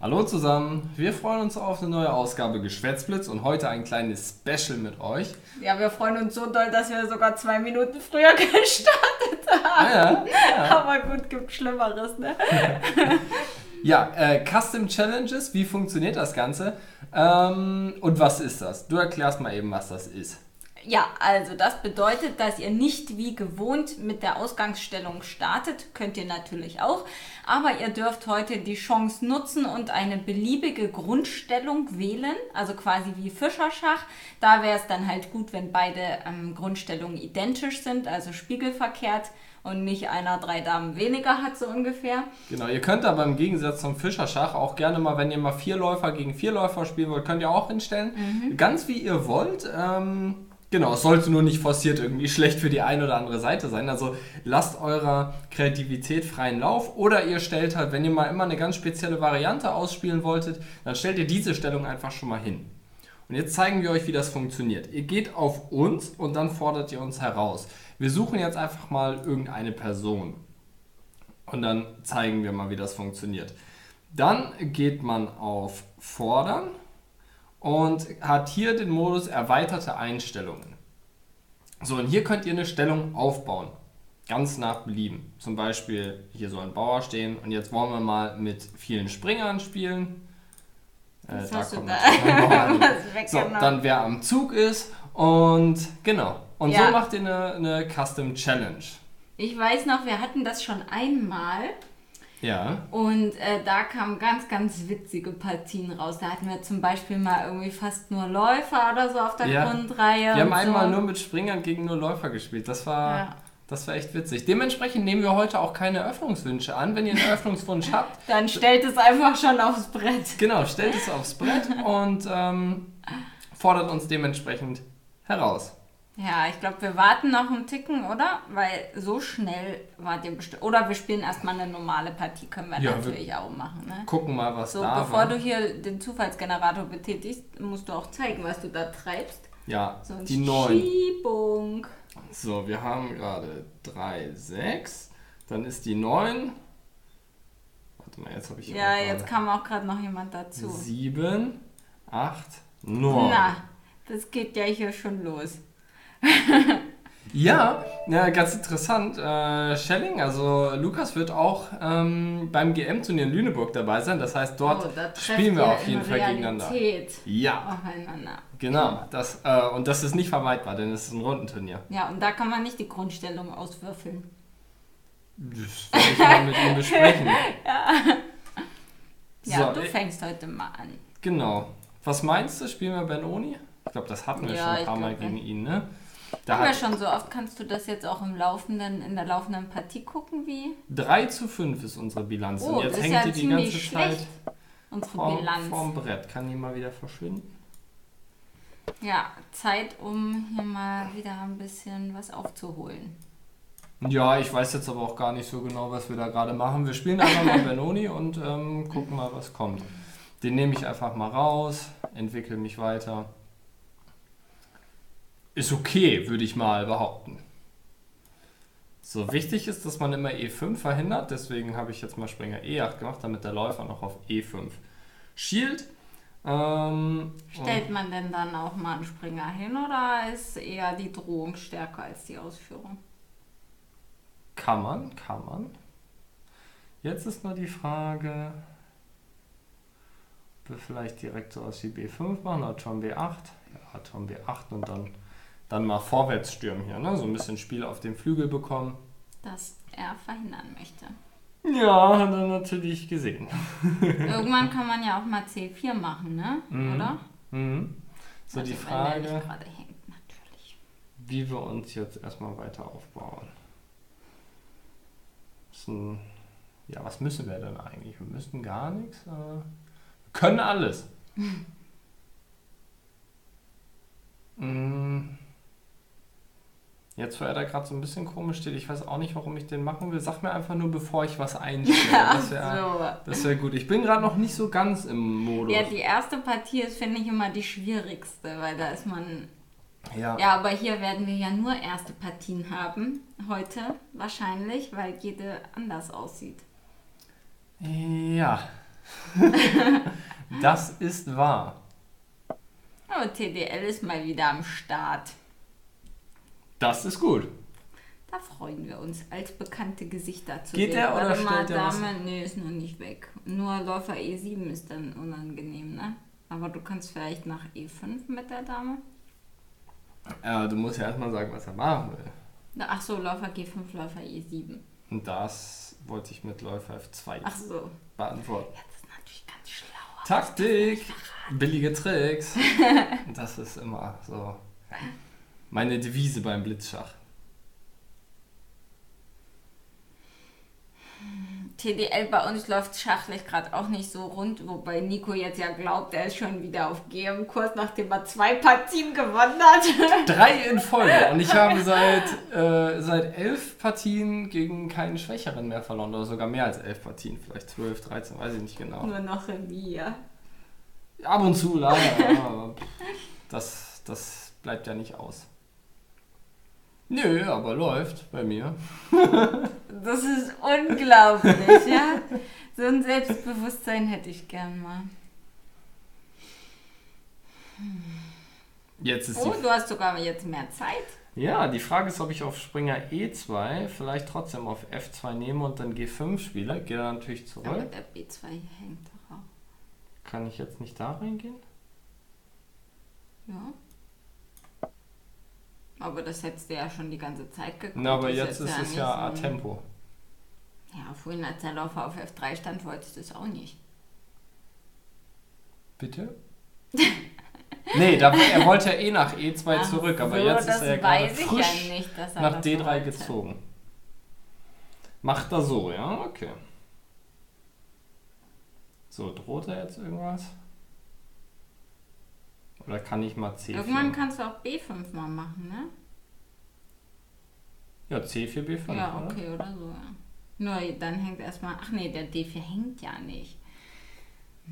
Hallo zusammen, wir freuen uns auf eine neue Ausgabe Geschwätzblitz und heute ein kleines Special mit euch. Ja, wir freuen uns so doll, dass wir sogar zwei Minuten früher gestartet haben. Ah, ja, ja. Aber gut, gibt Schlimmeres, ne? Ja, äh, Custom Challenges, wie funktioniert das Ganze? Ähm, und was ist das? Du erklärst mal eben, was das ist. Ja, also das bedeutet, dass ihr nicht wie gewohnt mit der Ausgangsstellung startet, könnt ihr natürlich auch, aber ihr dürft heute die Chance nutzen und eine beliebige Grundstellung wählen, also quasi wie Fischerschach. Da wäre es dann halt gut, wenn beide ähm, Grundstellungen identisch sind, also spiegelverkehrt und nicht einer drei Damen weniger hat, so ungefähr. Genau, ihr könnt aber im Gegensatz zum Fischerschach auch gerne mal, wenn ihr mal vier Läufer gegen vier Läufer spielen wollt, könnt ihr auch hinstellen. Ganz wie ihr wollt. Ähm, genau, es sollte nur nicht forciert irgendwie schlecht für die eine oder andere Seite sein. Also lasst eurer Kreativität freien Lauf oder ihr stellt halt, wenn ihr mal immer eine ganz spezielle Variante ausspielen wolltet, dann stellt ihr diese Stellung einfach schon mal hin. Und jetzt zeigen wir euch, wie das funktioniert. Ihr geht auf uns und dann fordert ihr uns heraus. Wir suchen jetzt einfach mal irgendeine Person. Und dann zeigen wir mal, wie das funktioniert. Dann geht man auf Fordern und hat hier den Modus erweiterte Einstellungen. So, und hier könnt ihr eine Stellung aufbauen. Ganz nach Belieben. Zum Beispiel, hier soll ein Bauer stehen und jetzt wollen wir mal mit vielen Springern spielen. Äh, Das da kommt da was So, weggenommen. dann wer am Zug ist und genau. Und Ja. so macht ihr eine, eine Custom Challenge. Ich weiß noch, wir hatten das schon einmal. Ja. Und äh, da kamen ganz, ganz witzige Partien raus. Da hatten wir zum Beispiel mal irgendwie fast nur Läufer oder so auf der Ja. Grundreihe. Wir haben einmal so. nur mit Springern gegen nur Läufer gespielt. Das war, Ja. das war echt witzig. Dementsprechend nehmen wir heute auch keine Eröffnungswünsche an. Wenn ihr einen Eröffnungswunsch habt, Dann stellt es einfach schon aufs Brett. genau, stellt es aufs Brett und ähm, fordert uns dementsprechend heraus. Ja, ich glaube, wir warten noch einen Ticken, oder? Weil so schnell wart ihr bestimmt. Oder wir spielen erstmal eine normale Partie, können wir Ja, natürlich auch machen. Ne? Gucken mal, was So, da bevor war. du hier den Zufallsgenerator betätigst, musst du auch zeigen, was du da treibst. ja, Sonst die 9. Schiebung. So, wir haben gerade 3, 6. Dann ist die 9. Warte mal, jetzt habe ich hier Ja, jetzt kam auch gerade noch jemand dazu. 7, 8, 9. Na, das geht ja hier schon los. Ja, ja, ganz interessant. Äh, Schelling, also Lukas wird auch ähm, beim GM-Turnier in Lüneburg dabei sein. Das heißt, dort Oh, da spielen wir auf jeden Fall gegeneinander. Ja, Aufeinander. genau. Das, äh, und das ist nicht vermeidbar, denn es ist ein Rundenturnier. Ja, und da kann man nicht die Grundstellung auswürfeln. Das werde ich mal mit ihm besprechen. Ja, So, du äh, fängst heute mal an. Genau. Was meinst du? Spielen wir Benoni? Ich glaube, das hatten wir Ja, schon ein paar Mal ja. gegen ihn, ne? Da hat schon so oft, kannst du das jetzt auch im laufenden, in der laufenden Partie gucken, wie 3 zu 5 ist unsere Bilanz. Oh, und jetzt hängt ja die die ganze schlecht, Zeit unsere vorm, Bilanz? vorm Brett. Kann die mal wieder verschwinden? Ja, Zeit, um hier mal wieder ein bisschen was aufzuholen. Ja, ich weiß jetzt aber auch gar nicht so genau, was wir da gerade machen. Wir spielen einfach mal Benoni und ähm, gucken mal, was kommt. Den nehme ich einfach mal raus, entwickle mich weiter. Ist okay, würde ich mal behaupten. So, wichtig ist, dass man immer E5 verhindert. Deswegen habe ich jetzt mal Springer E8 gemacht, damit der Läufer noch auf E5 schielt. Ähm, Stellt man denn dann auch mal einen Springer hin oder ist eher die Drohung stärker als die Ausführung? Kann man, kann man. Jetzt ist nur die Frage, ob wir vielleicht direkt so aus wie B5 machen oder Turm B8. Ja, Turm B8 und dann, dann mal vorwärts stürmen hier, ne? So ein bisschen Spiel auf dem Flügel bekommen. Das er verhindern möchte. Ja, hat er natürlich gesehen. Irgendwann kann man ja auch mal C4 machen, ne? Mhm. Oder? Mhm. So Also die Wenn der Frage, nicht hängt, natürlich. wie wir uns jetzt erstmal weiter aufbauen. Müssen, ja, was müssen wir denn eigentlich? Wir müssen gar nichts. Äh, wir können alles. Mm. Jetzt, wo er da gerade so ein bisschen komisch steht, ich weiß auch nicht, warum ich den machen will. Sag mir einfach nur, bevor ich was einstelle. Das wäre so. das wär gut. Ich bin gerade noch nicht so ganz im Modus. Ja, die erste Partie ist, finde ich, immer die schwierigste, weil da ist man. ja. Ja, aber hier werden wir ja nur erste Partien haben. Heute wahrscheinlich, weil jede anders aussieht. Ja. das ist wahr. Aber TDL ist mal wieder am Start. Das ist gut. Da freuen wir uns, als bekannte Gesichter zu Geht sehen. der oder Warte mal, stellt der was? Dame, nee, ist noch nicht weg. Nur Läufer E7 ist dann unangenehm, ne? Aber du kannst vielleicht nach E5 mit der Dame. Ja, du musst ja erstmal sagen, was er machen will. Ach so, Läufer G5, Läufer E7. Und das wollte ich mit Läufer F2 Ach so. beantworten. Ja, das ist natürlich ganz schlau. Taktik, billige Tricks. Das ist immer so meine Devise beim Blitzschach. TDL bei uns läuft schachlich gerade auch nicht so rund, wobei Nico jetzt ja glaubt, er ist schon wieder auf GM-Kurs, nachdem er zwei Partien gewonnen hat. Drei in Folge. Und ich habe seit, äh, seit elf Partien gegen keinen Schwächeren mehr verloren. Oder sogar mehr als elf Partien. Vielleicht zwölf, dreizehn, weiß ich nicht genau. Nur noch Remis, ja. Ab und zu leider. das, das bleibt ja nicht aus. Nö, aber läuft bei mir. Das ist unglaublich, ja. So ein Selbstbewusstsein hätte ich gern mal. Jetzt ist Oh, du hast sogar jetzt mehr Zeit. ja, die Frage ist, ob ich auf Springer E2 vielleicht trotzdem auf F2 nehme und dann G5 spiele. Gehe dann natürlich Aber zurück. der B2 hängt doch auch. Kann ich jetzt nicht da reingehen? Ja. Aber das hättest du ja schon die ganze Zeit geguckt. Na, aber Das jetzt ist es ja a Tempo. Ja, vorhin als der Läufer auf F3 stand, wolltest du es auch nicht. Bitte? nee, da, er wollte ja eh nach E2 Ach zurück, aber so, jetzt ist er ja gerade frisch ja nicht, dass er nach das D3 wollte. gezogen. Macht er so, ja? Okay. So, droht er jetzt irgendwas? Oder kann ich mal C4? Irgendwann kannst du auch B5 mal machen, ne? ja, C4, B5, ja, oder? okay, oder so, ja. Nur dann hängt erstmal. Ach nee, der D4 hängt ja nicht.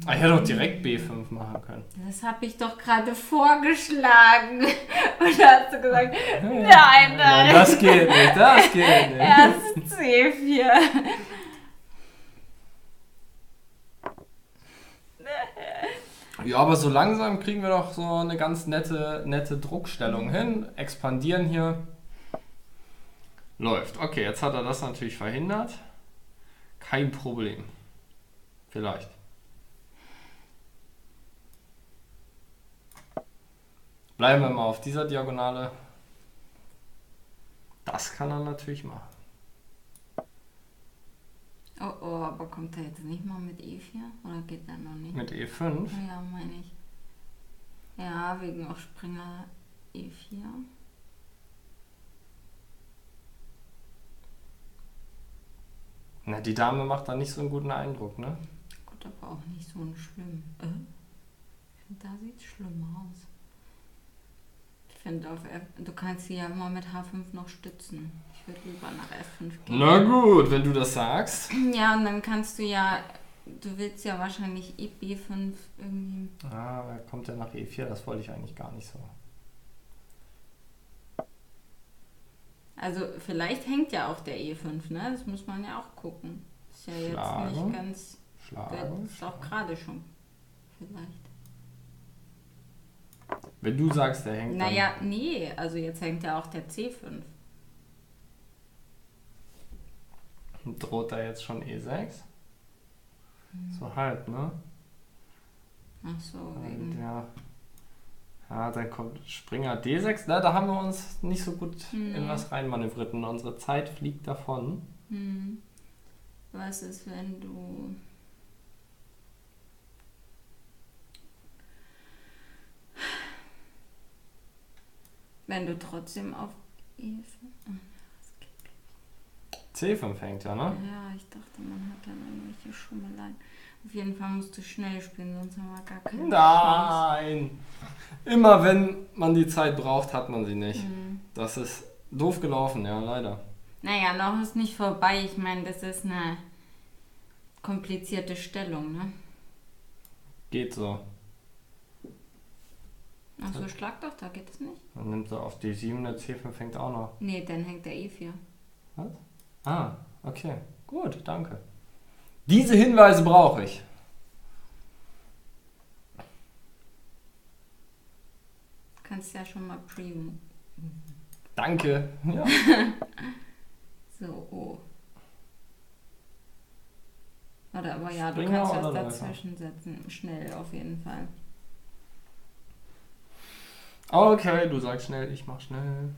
Ah, ich hätte doch direkt B5 machen können. Das habe ich doch gerade vorgeschlagen. Und da hast du gesagt, nein, nein. Nein, das geht nicht, das geht nicht. Erst C4. Ja, aber so langsam kriegen wir doch so eine ganz nette, nette Druckstellung hin. Expandieren hier. Läuft. Okay, jetzt hat er das natürlich verhindert. Kein Problem. Vielleicht. Bleiben wir mal auf dieser Diagonale. Das kann er natürlich machen. Oh oh, aber kommt er jetzt nicht mal mit E4? Oder geht der noch nicht? Mit E E5. Ja, meine ich. Ja, wegen auch Springer E E4. Na, die Dame macht da nicht so einen guten Eindruck, ne? Gut, aber auch nicht so ein schlimm. Äh? Ich finde, da sieht es schlimm aus. Ich finde, auf F du kannst sie ja immer mit H5 noch stützen. Ich würde lieber nach F5 gehen. Na gut, wenn du das sagst. Ja, und dann kannst du ja, du willst ja wahrscheinlich eh B5 irgendwie. Ah, da kommt er nach E4, das wollte ich eigentlich gar nicht so. Also vielleicht hängt ja auch der E5, ne? Das muss man ja auch gucken. Ist ja jetzt Schlagen. nicht ganz. Schlagen. Ist auch gerade schon. Vielleicht. Wenn du sagst, der hängt Naja, nee, also jetzt hängt ja auch der C5. dann, droht da jetzt schon E6. So halb, ne? Ach so, wegen. ja, ja, dann kommt Springer D6. Na, da haben wir uns nicht so gut Nee. in was reinmanövriert und unsere Zeit fliegt davon. Hm. Was ist, wenn du. Wenn du trotzdem auf E5. C5 hängt ja, ne? Ja, ich dachte, man hat dann irgendwelche Schummeleien. Auf jeden Fall musst du schnell spielen, sonst haben wir gar keine Chance. Nein! Immer wenn man die Zeit braucht, hat man sie nicht. Hm. Das ist doof gelaufen, ja, leider. Naja, noch ist nicht vorbei. Ich meine, das ist eine komplizierte Stellung, ne? Geht so. Achso, schlag doch, da geht es nicht. Dann nimmt er auf D7, der C5 hängt auch noch. Nee, dann hängt der E E4. Ah, okay. Gut, danke. Diese Hinweise brauche ich. Kannst ja schon mal pre. Danke. Ja. so, oh. Warte, aber ja, Springer du kannst was dazwischen setzen. Schnell auf jeden Fall. Okay, du sagst schnell, ich mach schnell.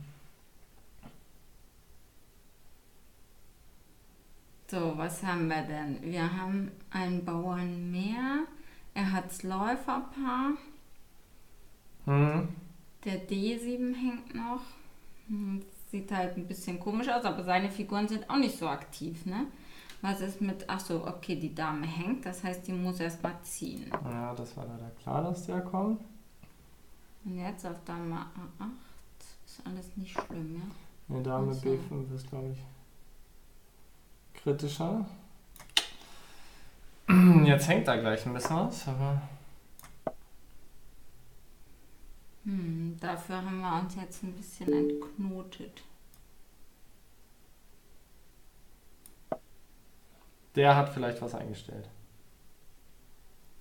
So, was haben wir denn? Wir haben einen Bauern mehr. Er hat das Läuferpaar. Hm. Der D7 hängt noch. Hm, Sieht halt ein bisschen komisch aus, aber seine Figuren sind auch nicht so aktiv, ne? Was ist mit. Ach so, okay, die Dame hängt. Das heißt, die muss erst mal ziehen. Ja, das war leider klar, dass der kommt. Und jetzt auf Dame A8. Ist alles nicht schlimm, ja? Ne, Dame Ach so. B5 ist, glaube ich, kritischer. Jetzt hängt da gleich ein bisschen was, aber. Hm, dafür haben wir uns jetzt ein bisschen entknotet. Der hat vielleicht was eingestellt.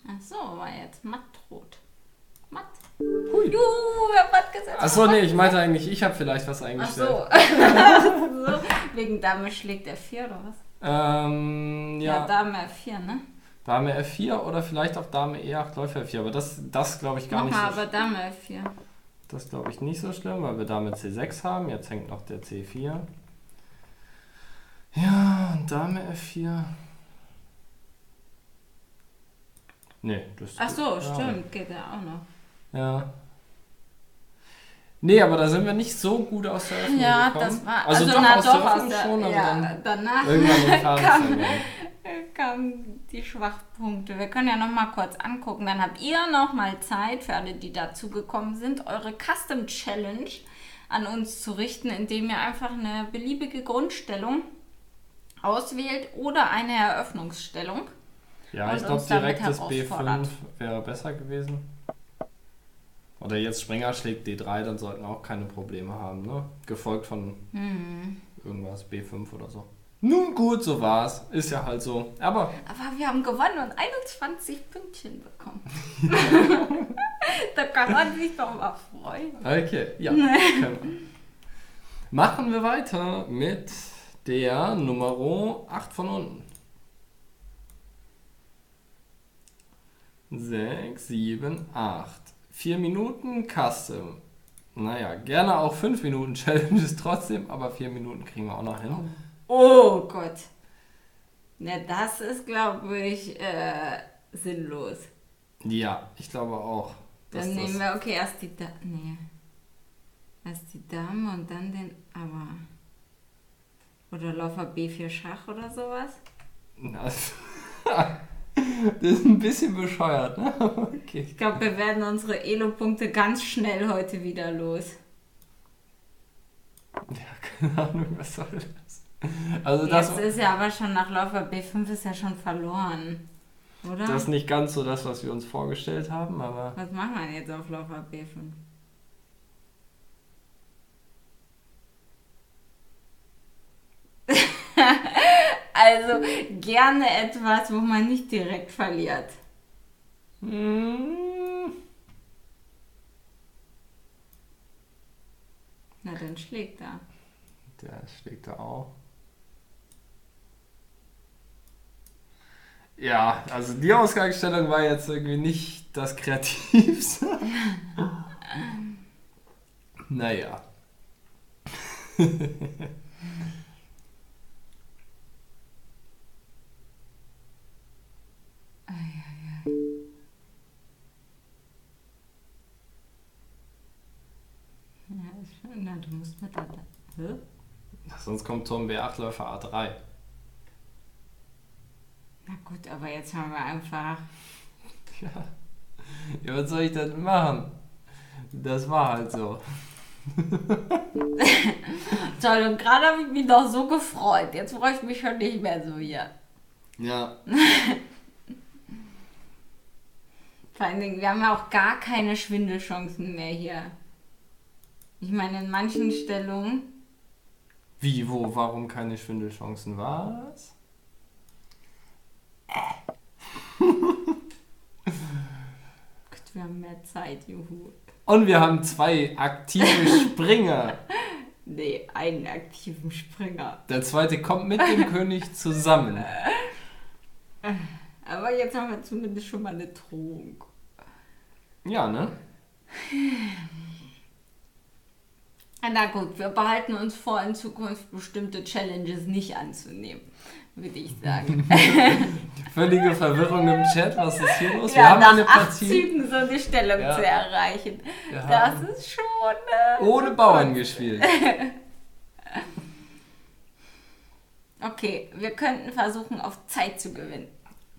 Ach so, war jetzt mattrot. Matt. Hui. Juhu, wir haben matt gesetzt. Achso, nee, ich meinte eigentlich, ich habe vielleicht was Ach eingestellt. so. so. Wegen Dame schlägt F4 oder was? Ähm, ja, Dame F4, ne? Dame F4 oder vielleicht auch Dame E8, Läufer F4. Aber das, das glaube ich gar nicht Nochmal, so aber Dame F4. Das glaube ich nicht so schlimm, weil wir Dame C6 haben. Jetzt hängt noch der C4. Ja, Dame F4. Nee, das Ach so, ja. stimmt, geht ja auch noch. Ja. Nee, aber da sind wir nicht so gut aus der Öffnung Ja, gekommen. das war. Also, doch na, aus doch der aus der, schon, aber ja, dann danach irgendwann kam- kamen die Schwachpunkte. Wir können ja noch mal kurz angucken. Dann habt ihr noch mal Zeit, für alle, die dazugekommen sind, eure Custom Challenge an uns zu richten, indem ihr einfach eine beliebige Grundstellung auswählt oder eine Eröffnungsstellung. Ja, ich glaube, direktes herausfordert. B5 wäre besser gewesen. Oder jetzt Springer schlägt D3, dann sollten wir auch keine Probleme haben, ne? Gefolgt von Hm. irgendwas B5 oder so. Nun gut, so war's. Ist ja halt so. Aber Aber wir haben gewonnen und 21 Pünktchen bekommen. da kann man sich doch mal freuen. okay, ja. Machen wir weiter mit der Nummer 8 von unten. 6, 7, 8. 4 Minuten Custom. Naja, gerne auch 5 Minuten Challenges trotzdem, aber 4 Minuten kriegen wir auch noch hin. Oh Gott. Na, das ist, glaube ich, äh, sinnlos. Ja, ich glaube auch. Dann nehmen wir, okay, erst die Dame. Nee. Erst die Dame und dann den. Aber. Oder Läufer B4 Schach oder sowas? Das, das ist ein bisschen bescheuert, ne? Okay. Ich glaube, wir werden unsere Elo-Punkte ganz schnell heute wieder los. Ja, keine Ahnung, was soll das? Also das, Jetzt ist ja aber schon nach Läufer B5 ist ja schon verloren. Oder? das ist nicht ganz so das, was wir uns vorgestellt haben, aber Was machen wir jetzt auf Läufer B5? Also gerne etwas, wo man nicht direkt verliert. mm, Na, dann schlägt er. der schlägt da auch. Ja, also die Ausgangsstellung war jetzt irgendwie nicht das Kreativste. naja. Ja, na, du musst mit der. Hä? Sonst kommt Turm B8 Läufer A3. Na gut, aber jetzt haben wir einfach. Ja. ja, was soll ich denn machen? Das war halt so. Toll, und gerade habe ich mich noch so gefreut. Jetzt freue ich mich schon nicht mehr so hier. Ja. Vor allen Dingen, wir haben ja auch gar keine Schwindelchancen mehr hier. Ich meine, in manchen Stellungen. Wie, wo, warum keine Schwindelchancen? Was? Gott, wir haben mehr Zeit, juhu. Und wir haben zwei aktive Springer. Nee, einen aktiven Springer. Der zweite kommt mit dem König zusammen. Aber jetzt haben wir zumindest schon mal eine Drohung. Ja, ne? Na gut, wir behalten uns vor, in Zukunft bestimmte Challenges nicht anzunehmen, würde ich sagen. Völlige Verwirrung im Chat, was ist hier los? Wir ja, haben nach eine Partie. acht Zügen so eine Stellung ja. zu erreichen. Wir das ist schon... Äh, ohne Bauern gespielt. okay, wir könnten versuchen, auf Zeit zu gewinnen.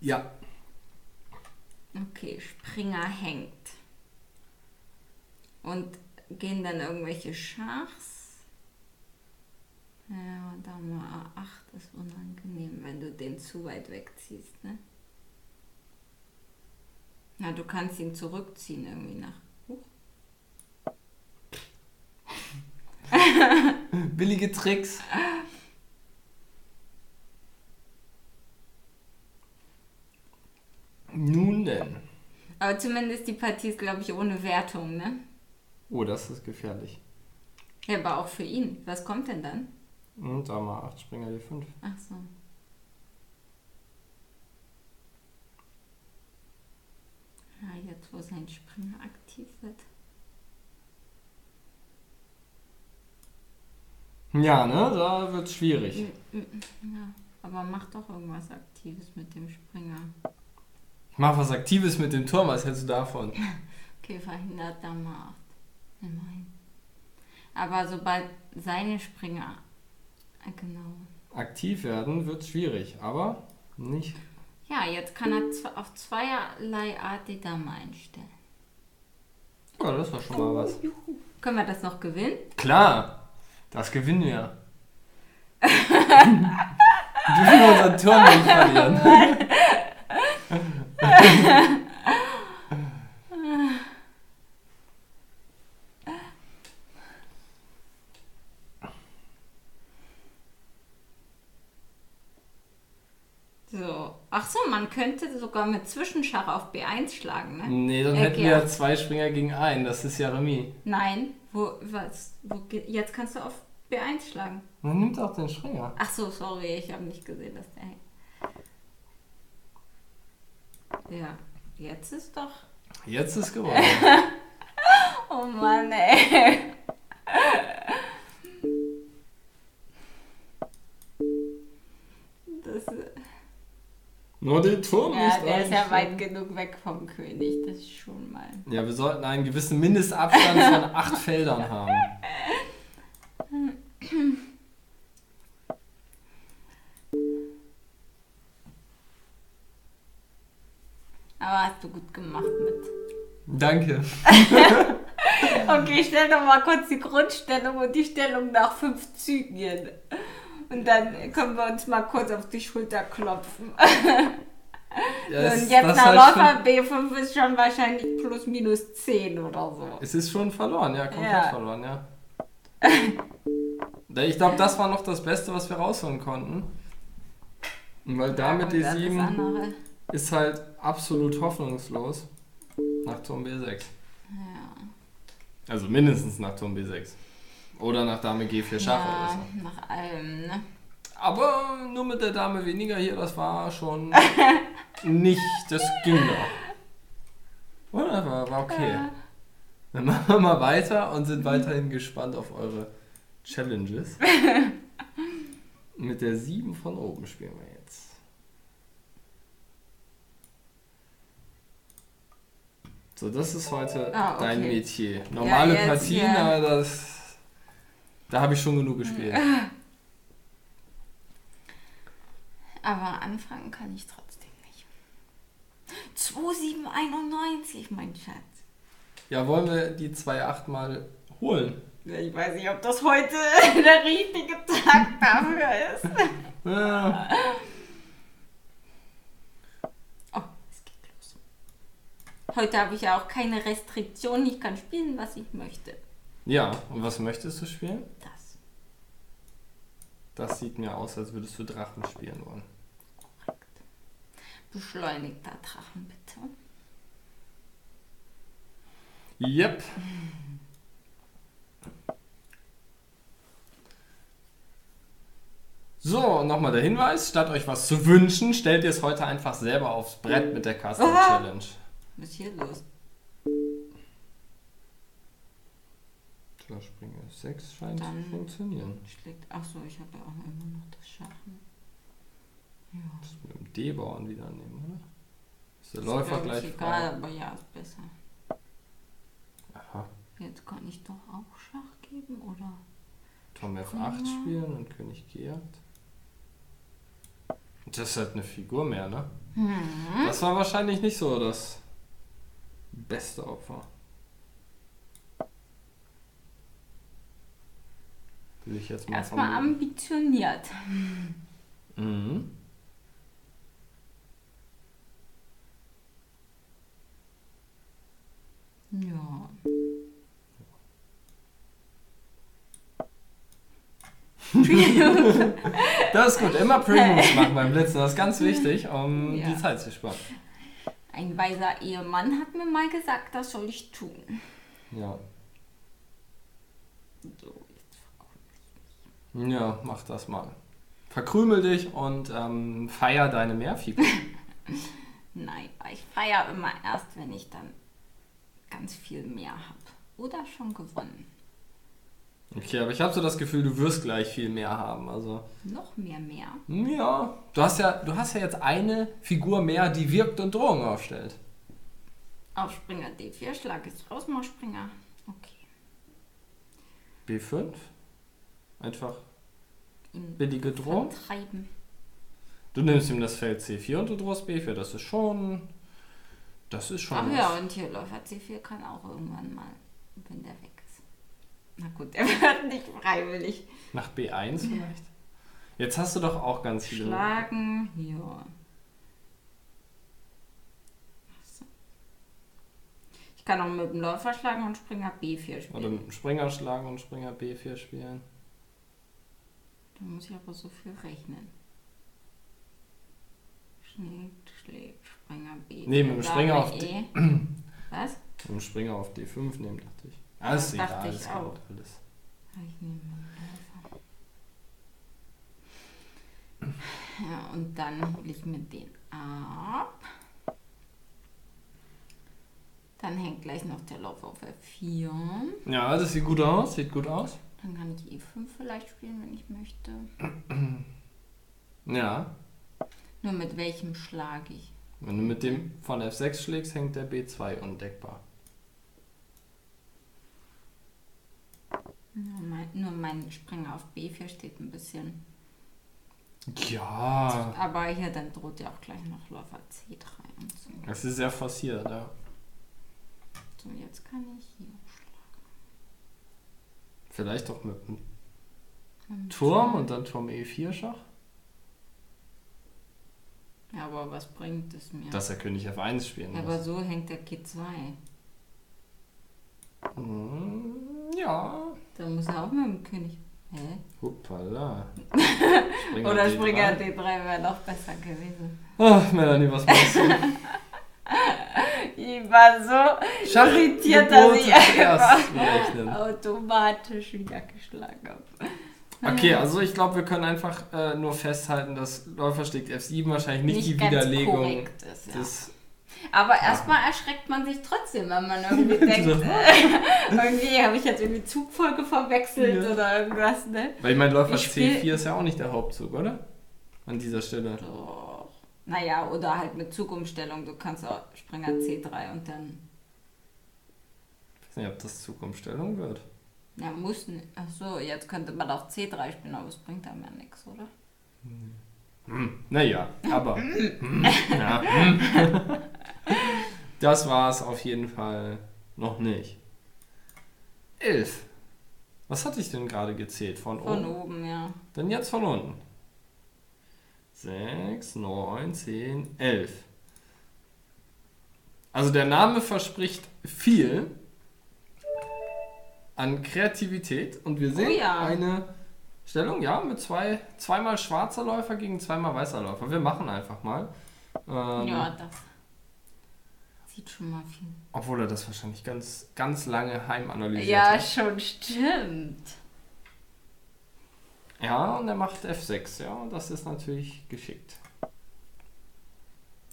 Ja. Okay, Springer hängt. Und gehen dann irgendwelche Schachs. Ja, da mal A8 ist unangenehm, wenn du den zu weit wegziehst, ne? Na, du kannst ihn zurückziehen irgendwie nach. Huch. Billige Tricks. Nun denn. Aber zumindest die Partie ist, glaube ich, ohne Wertung, ne? Oh, das ist gefährlich. Ja, aber auch für ihn. Was kommt denn dann? Und da mal 8 Springer D5. Ach so. Ja, jetzt wo sein Springer aktiv wird. Ja, ne? Da wird es schwierig. Ja, aber mach doch irgendwas Aktives mit dem Springer. Mach was Aktives mit dem Turm, was hältst du davon? okay, verhindert da mal 8. Immerhin. Aber sobald seine Springer äh, genau aktiv werden, wird es schwierig, aber nicht. Ja, jetzt kann er auf zweierlei Art die Dame einstellen. Ja, das war schon mal was. Juhu. Können wir das noch gewinnen? Klar, das gewinnen wir. du willst unseren Turm nicht verlieren. Ach so, man könnte sogar mit Zwischenschach auf B1 schlagen, ne? Nee, dann äh, hätten wir ja zwei Springer gegen einen. Das ist ja Remis. Nein, wo, was, wo, jetzt kannst du auf B1 schlagen. Man nimmt auch den Springer. Ach so, sorry, ich habe nicht gesehen, dass der... Ja, jetzt ist doch... Jetzt ist geworden. oh Mann, ey. Nur den Turm ja. Ja, der ist ja weit genug weg vom König, das ist schon mal. Ja, wir sollten einen gewissen Mindestabstand von acht Feldern haben. Aber hast du gut gemacht mit. Danke. okay, stell doch mal kurz die Grundstellung und die Stellung nach fünf Zügen hin. Und dann können wir uns mal kurz auf die Schulter klopfen. Ja, und jetzt nach halt Läufer B5 ist schon wahrscheinlich plus minus 10 oder so. Es ist schon verloren, ja, komplett ja. verloren, ja. ich glaube, das war noch das Beste, was wir rausholen konnten. Weil damit die 7 ist halt absolut hoffnungslos nach Turm B6. Ja. Also mindestens nach Turm B6. Oder nach Dame G4 Schach ja, oder so. nach allem, ne? Aber nur mit der Dame weniger hier, das war schon nicht, das ging doch. Oder? War, war okay. Ja. Dann machen wir mal weiter und sind weiterhin gespannt auf eure Challenges. mit der 7 von oben spielen wir jetzt. So, das ist heute ah, okay. dein Metier. Normale ja, Partien, aber das da habe ich schon genug gespielt. Aber anfangen kann ich trotzdem nicht. 2791, mein Schatz. Ja, wollen wir die 2,8 mal holen? Ich weiß nicht, ob das heute der richtige Tag dafür ist. ja. Oh, es geht los. Heute habe ich ja auch keine Restriktion. Ich kann spielen, was ich möchte. Ja, und was möchtest du spielen? Das. Das sieht mir aus, als würdest du Drachen spielen wollen. Korrekt. Beschleunigter Drachen, bitte. Yep. So, nochmal der Hinweis, statt euch was zu wünschen, stellt ihr es heute einfach selber aufs Brett mit der Custom Challenge. Was ist hier los? Springer 6 scheint Dann- zu funktionieren. Schlägt. Ach so, ich habe ja auch immer noch das Schach. Ja. Das mit dem D-Bauern wieder nehmen, oder? Ist der Ist, Läufer ich, gleich egal, frei? aber ja, ist besser. Aha. Jetzt kann ich doch auch Schach geben, oder? Turm F8 Ja. spielen und König G8. Das ist halt eine Figur mehr, ne? Hm? Das war wahrscheinlich nicht so das beste Opfer. Will ich jetzt mal Erstmal ambitioniert. Mhm. Ja. Das ist gut. Immer Pre-Moves machen beim Blitzen. Das ist ganz wichtig, um Ja. die Zeit zu sparen. Ein weiser Ehemann hat mir mal gesagt, das soll ich tun. Ja. So, Ja, mach das mal. Verkrümel dich und ähm, feier deine Mehrfigur. Nein, ich feiere immer erst, wenn ich dann ganz viel mehr habe. Oder schon gewonnen. Okay, aber ich habe so das Gefühl, du wirst gleich viel mehr haben. Also, Noch mehr mehr. ja. Du hast ja, du hast ja jetzt eine Figur mehr, die wirkt und Drohungen aufstellt. Auf Springer D4 schlage ich raus, mal Springer. Okay. B5. Einfach billige Drohung. vertreiben. Du nimmst ihm das Feld C4 und du drohst B4. Das ist schon. Das ist schon. Ach was. ja, und hier Läufer C4 kann auch irgendwann mal, wenn der weg ist. Na gut, der wird nicht freiwillig Nach B1 vielleicht? Jetzt hast du doch auch ganz viele. schlagen. Ja. Ich kann auch mit dem Läufer schlagen und Springer B4 spielen. Oder mit dem Springer schlagen und Springer B4 spielen. Da muss ich aber so viel rechnen. Schlägt, schlägt, Springer B. Nee, mit dem Springer auf E. Was? Mit dem Springer auf D5 nehmen, dachte ich. Alles Ja, egal, geht auch. alles. Ich nehme Läufer. Ja, und dann hole ich mir den ab. Dann hängt gleich noch der Lauf auf F4. Ja, das sieht gut aus, sieht gut aus. Dann kann ich E5 vielleicht spielen, wenn ich möchte. Ja. Nur mit welchem schlage ich? Wenn du mit dem von F6 schlägst, hängt der B2 undeckbar. Nur mein, nur mein Springer auf B4 steht ein bisschen. Ja. Aber hier dann droht ja auch gleich noch Läufer C3 und so. Das ist sehr forciert, ja. So, jetzt kann ich hier. Vielleicht doch mit einem Und Turm und dann Turm E4 Schach. Ja, aber was bringt es mir? Dass er König F1 spielen muss. aber so hängt der G2. Hm, ja. Da muss er auch mit dem König. Hä? Hoppala. Oder D3. Springer D3 wäre noch besser gewesen. Ach, Melanie, was machst du? Ich war so Schach irritiert, dass ich einfach automatisch wieder geschlagen habe. Okay, also ich glaube, wir können einfach äh, nur festhalten, dass Läufer schlägt F7 wahrscheinlich nicht, die ganz Widerlegung ist, ja. des. Aber erstmal erschreckt man sich trotzdem, wenn man irgendwie denkt, irgendwie habe ich jetzt irgendwie Zugfolge verwechselt Ja. oder irgendwas, ne? Weil ich meine, Läufer Ich spiel- C4 ist ja auch nicht der Hauptzug, oder? An dieser Stelle. Doch. Naja, oder halt mit Zugumstellung. Du kannst auch Springer C3 und dann. Ich weiß nicht, ob das Zugumstellung wird. Ja, muss nicht. Ach so, jetzt könnte man auch C3 spielen, aber es bringt einem ja nichts, oder? Hm, naja, aber. hm, ja, hm. Das war es auf jeden Fall noch nicht. Elf. Was hatte ich denn gerade gezählt? Von, Von oben? oben, ja. Dann jetzt von unten. 6, 9, 10, 11. Also der Name verspricht viel an Kreativität und wir sehen Oh ja. eine Stellung, ja, mit zwei, zweimal schwarzer Läufer gegen zweimal weißer Läufer. Wir machen einfach mal. Ähm, ja, das sieht schon mal viel. Obwohl er das wahrscheinlich ganz, ganz lange heim analysiert Ja, hat. schon stimmt. Ja, und er macht F6, ja, und das ist natürlich geschickt.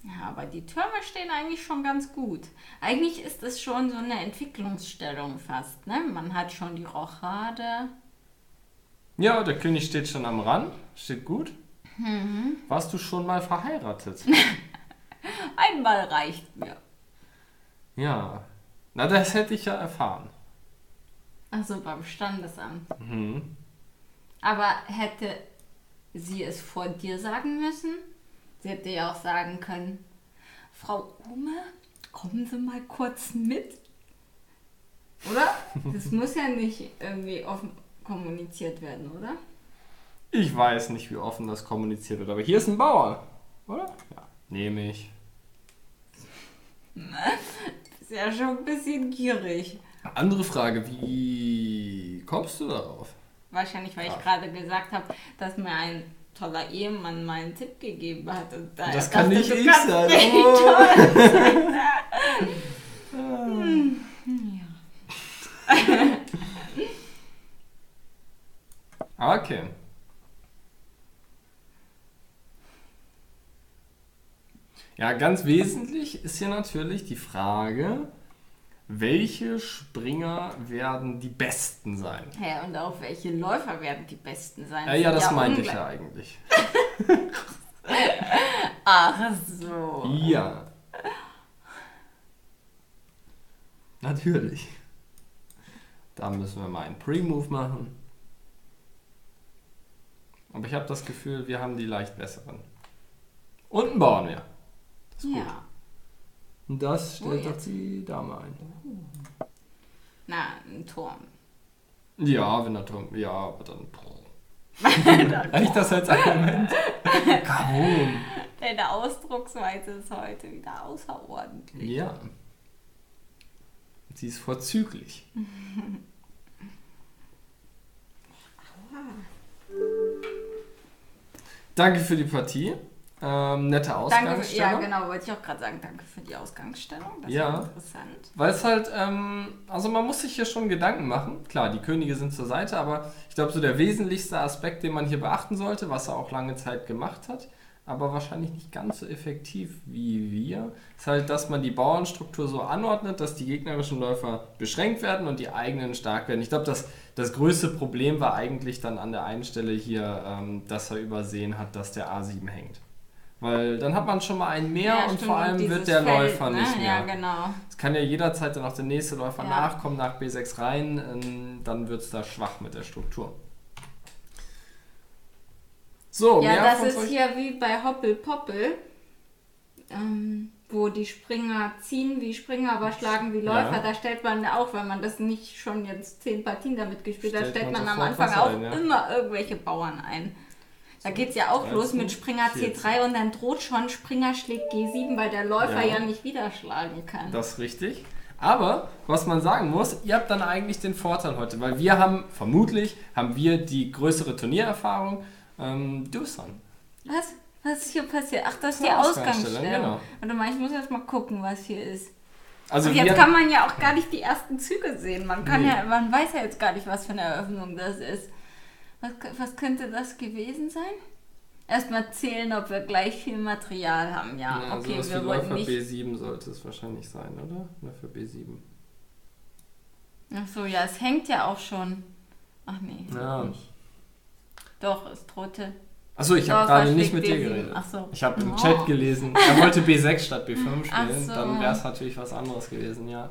Ja, aber die Türme stehen eigentlich schon ganz gut. Eigentlich ist es schon so eine Entwicklungsstellung fast, ne? Man hat schon die Rochade. Ja, der König steht schon am Rand, steht gut. Mhm. Warst du schon mal verheiratet? Einmal reicht mir. ja. Na, das hätte ich ja erfahren. Also beim Standesamt. Mhm. Aber hätte sie es vor dir sagen müssen? Sie hätte ja auch sagen können, Frau Ume, kommen Sie mal kurz mit. Oder? Das muss ja nicht irgendwie offen kommuniziert werden, oder? Ich weiß nicht, wie offen das kommuniziert wird, aber hier ist ein Bauer, oder? Ja, nehme ich. Ist ja schon ein bisschen gierig. Andere Frage, wie kommst du darauf? Wahrscheinlich, weil ich Ach. gerade gesagt habe, dass mir ein toller Ehemann mal einen Tipp gegeben hat. Und da Das kann dachte, nicht ich sein. Oh. Okay. Ja, ganz wesentlich ist hier natürlich die Frage, welche Springer werden die besten sein? Ja, und auch welche Läufer werden die besten sein? Ja, ja, das meinte ich ja eigentlich. Ach so. Ja. Natürlich. Da müssen wir mal einen Pre-Move machen. Aber ich habe das Gefühl, wir haben die leicht besseren. Das ist gut. Ja. Und das Oh, stellt doch jetzt. die Dame ein. Na, ein Turm. Ja, wenn der Turm. Ja, aber dann. Reicht das als Argument? Kaum. Deine Ausdrucksweise ist heute wieder außerordentlich. Ja. Sie ist vorzüglich. Danke für die Partie. Ähm, nette Danke, für, ja Ausgangsstellung. genau, wollte ich auch gerade sagen. Danke für die Ausgangsstellung. Das Ja. war interessant. Weil es halt, ähm, also man muss sich hier schon Gedanken machen. Klar, die Könige sind zur Seite, aber ich glaube, so der wesentlichste Aspekt, den man hier beachten sollte, was er auch lange Zeit gemacht hat, aber wahrscheinlich nicht ganz so effektiv wie wir, ist halt, dass man die Bauernstruktur so anordnet, dass die gegnerischen Läufer beschränkt werden und die eigenen stark werden. Ich glaube, das, das größte Problem war eigentlich dann an der einen Stelle hier, ähm, dass er übersehen hat, dass der A7 hängt. Weil dann hat man schon mal einen mehr und stimmt, vor allem wird der Feld, Läufer ne? nicht mehr. Ja, genau. Es kann ja jederzeit dann auch der nächste Läufer Ja. nachkommen, nach B6 rein, ähm, dann wird es da schwach mit der Struktur. So, Ja, das ist hier wie bei Hoppel Poppel, ähm, wo die Springer ziehen wie Springer, aber schlagen wie Läufer. Ja. Da stellt man auch, wenn man das nicht schon jetzt zehn Partien damit gespielt hat, Stellt stellt man man am Anfang was auch ein, ja. immer irgendwelche Bauern ein. Da geht es ja auch los mit Springer 14. C3 und dann droht schon Springer schlägt G7, weil der Läufer Ja. ja, nicht wieder schlagen kann. Das ist richtig. Aber, was man sagen muss, ihr habt dann eigentlich den Vorteil heute, weil wir haben, vermutlich, haben wir die größere Turniererfahrung. Ähm, du, Son. Was? Was ist hier passiert? Ach, das ist die Ausgangsstellung, genau. Warte mal, ich muss jetzt mal gucken, was hier ist. Also Und jetzt kann man ja auch gar nicht die ersten Züge sehen. Man kann Nee. ja, man weiß ja jetzt gar nicht, was für eine Eröffnung das ist. Was, was könnte das gewesen sein? Erstmal zählen, ob wir gleich viel Material haben. Ja, ja, okay, sowas wir wie wollten Läufer nicht. B7 sollte es wahrscheinlich sein, oder? Läufer B7. Ach so, ja, es hängt ja auch schon. Ach nee, Ja. nicht. Doch, es drohte. Achso, ich habe gerade nicht mit dir B7. geredet. Ach so. Ich habe im Oh. Chat gelesen, er wollte B6 statt B5 spielen, so. dann wäre es natürlich was anderes gewesen, ja.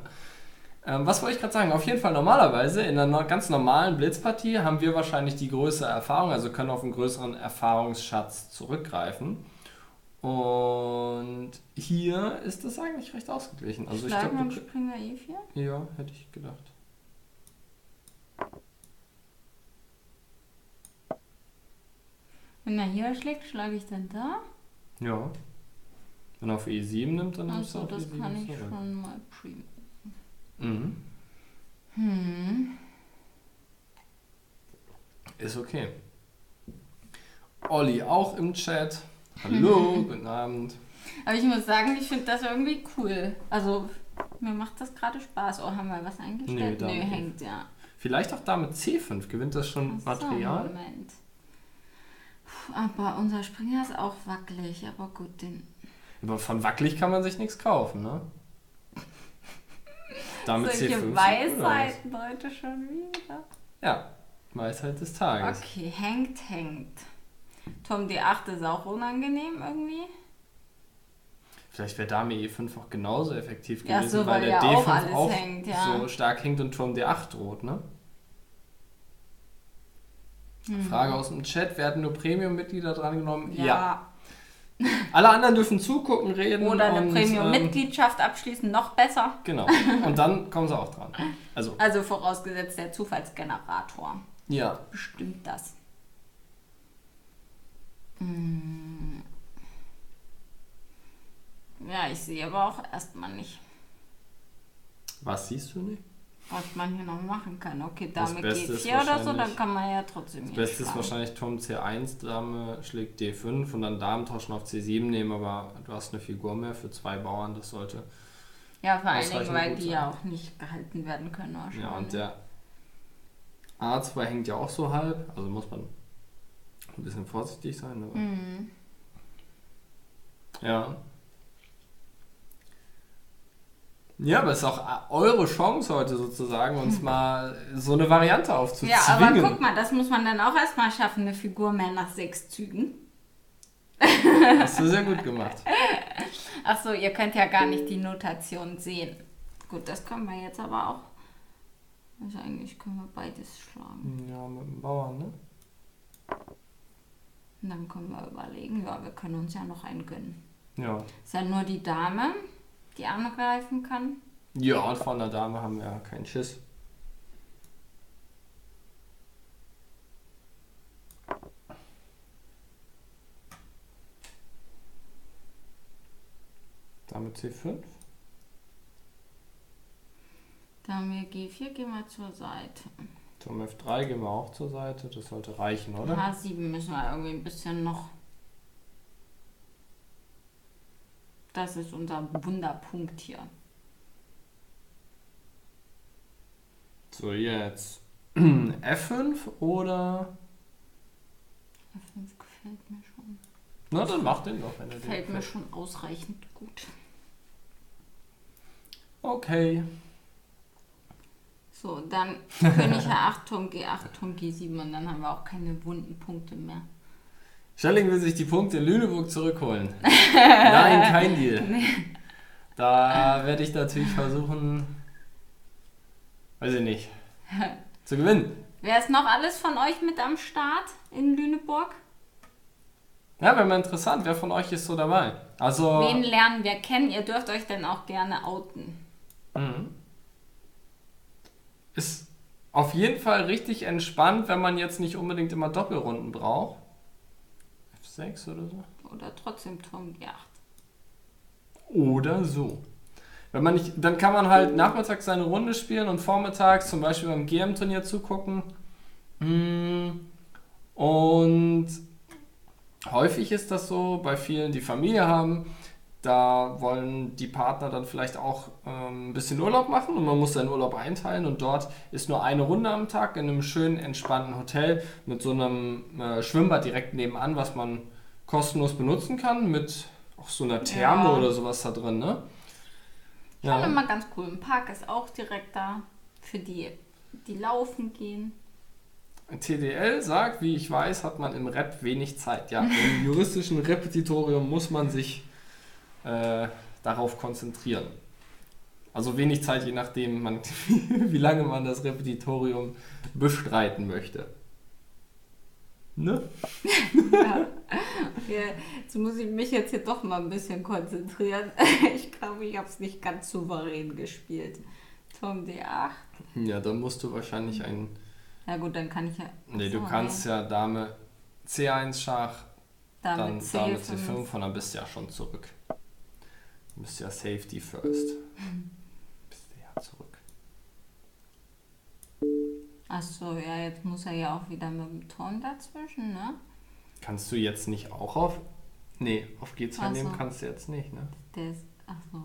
Ähm, was wollte ich gerade sagen? Auf jeden Fall normalerweise in einer ganz normalen Blitzpartie haben wir wahrscheinlich die größere Erfahrung, also können auf einen größeren Erfahrungsschatz zurückgreifen. Und hier ist das eigentlich recht ausgeglichen. Also ich glaube, und Springer E4? ja, hätte ich gedacht. Wenn er hier schlägt, schlage ich dann da? Ja. Wenn er auf E7 nimmt, dann nimmst du Achso, auf das E7 kann ich zurück. schon mal pre. Mhm. Hm. Ist okay. Olli auch im Chat. Hallo, guten Abend. Aber ich muss sagen, ich finde das irgendwie cool. Also, mir macht das gerade Spaß. Oh, haben wir was eingestellt? Nee, Nö, Dame hängt, ja. Vielleicht auch damit C5. Gewinnt das schon Ach so, Material? Moment. Puh, aber unser Springer ist auch wackelig. Aber gut, den. Aber von wackelig kann man sich nichts kaufen, ne? Damit C5 Solche Weisheiten heute schon wieder. Ja, Weisheit des Tages. Okay, hängt, hängt. Tom D8 ist auch unangenehm irgendwie. Vielleicht wäre Dame E5 auch genauso effektiv Ja, gewesen, so, weil, weil der ja auch D5 alles auch hängt, ja. so stark hängt und Turm D8 droht, ne? Hm. Frage aus dem Chat, werden nur Premium-Mitglieder drangenommen? Ja. Alle anderen dürfen zugucken, reden. Oder eine und, ähm, Premium-Mitgliedschaft abschließen, noch besser. Genau. Und dann kommen sie auch dran. Also, Also vorausgesetzt der Zufallsgenerator. ja. Bestimmt das. Hm. Ja, ich sehe aber auch erstmal nicht, Was siehst du nicht? Was man hier noch machen kann. Okay, Dame ist G4 oder so, dann kann man ja trotzdem Das hier Beste ist wahrscheinlich Turm C1, Dame schlägt D5 und dann Damen tauschen auf C7 nehmen, aber du hast eine Figur mehr für zwei Bauern, das sollte. Ja, vor allen Dingen, weil die ja auch nicht gehalten werden können wahrscheinlich. Ja, und der A2 hängt ja auch so halb, also muss man ein bisschen vorsichtig sein. Mhm. Ja. Ja, aber es ist auch eure Chance heute sozusagen, uns mal so eine Variante aufzuzwingen. Ja, aber guck mal, das muss man dann auch erstmal schaffen, eine Figur mehr nach sechs Zügen. Hast du sehr gut gemacht. Ach so, ihr könnt ja gar nicht die Notation sehen. Gut, das können wir jetzt aber auch. Also eigentlich können wir beides schlagen. Ja, mit dem Bauern, ne? Und dann können wir überlegen, ja, wir können uns ja noch einen gönnen. Ja. Ist ja nur die Dame, die angreifen kann. Ja, und von der Dame haben wir ja keinen Schiss. Dame C5? Dame G4 gehen wir zur Seite. Turm F3 gehen wir auch zur Seite. Das sollte reichen, oder? H7 müssen wir irgendwie ein bisschen noch. Das ist unser Wunderpunkt hier. So, jetzt F5 oder. F5 gefällt mir schon. Na, dann mach den doch, wenn Gefällt mir schon ausreichend gut. Okay. So, dann König H8, Turm G8, Turm G7 und dann haben wir auch keine wunden Punkte mehr. Schelling will sich die Punkte in Lüneburg zurückholen. Nein, kein Deal. Da werde ich natürlich versuchen, weiß ich nicht, zu gewinnen. Wer ist noch alles von euch mit am Start in Lüneburg? Ja, wäre mal interessant, wer von euch ist so dabei? Also, Wen lernen wir kennen? Ihr dürft euch dann auch gerne outen. Mhm. ist auf jeden Fall richtig entspannt, wenn man jetzt nicht unbedingt immer Doppelrunden braucht. F6 oder so. Oder trotzdem Turm G8. Oder so. Wenn man nicht, dann kann man halt nachmittags seine Runde spielen und vormittags zum Beispiel beim GM-Turnier zugucken. Mm, Und häufig ist das so, bei vielen, die Familie haben, da wollen die Partner dann vielleicht auch ähm, ein bisschen Urlaub machen und man muss seinen Urlaub einteilen und dort ist nur eine Runde am Tag in einem schönen, entspannten Hotel mit so einem äh, Schwimmbad direkt nebenan, was man kostenlos benutzen kann, mit auch so einer Therme Ja. oder sowas da drin, ne? Schon immer ganz cool. Ein Park ist auch direkt da für die, die laufen gehen. TDL sagt, wie ich weiß, hat man im Rep wenig Zeit. Ja, im juristischen Repetitorium muss man sich äh, darauf konzentrieren. Also wenig Zeit, je nachdem, man, wie lange man das Repetitorium bestreiten möchte. Ne? Ja. Ja, jetzt muss ich mich jetzt hier doch mal ein bisschen konzentrieren. Ich glaube, ich habe es nicht ganz souverän gespielt. Turm D8. Ja, dann musst du wahrscheinlich ein. Na gut, dann kann ich ja. Nee, du kannst ja Dame C1 Schach, Dame dann C5. Dame C5 und dann bist du ja schon zurück. Du bist ja Safety first. Bist du ja zurück. Achso, ja, jetzt muss er ja auch wieder mit dem Turm dazwischen, ne? Kannst du jetzt nicht auch auf Nee, auf G2 Ach nehmen so. kannst du jetzt nicht, ne? Der ist. Ach so.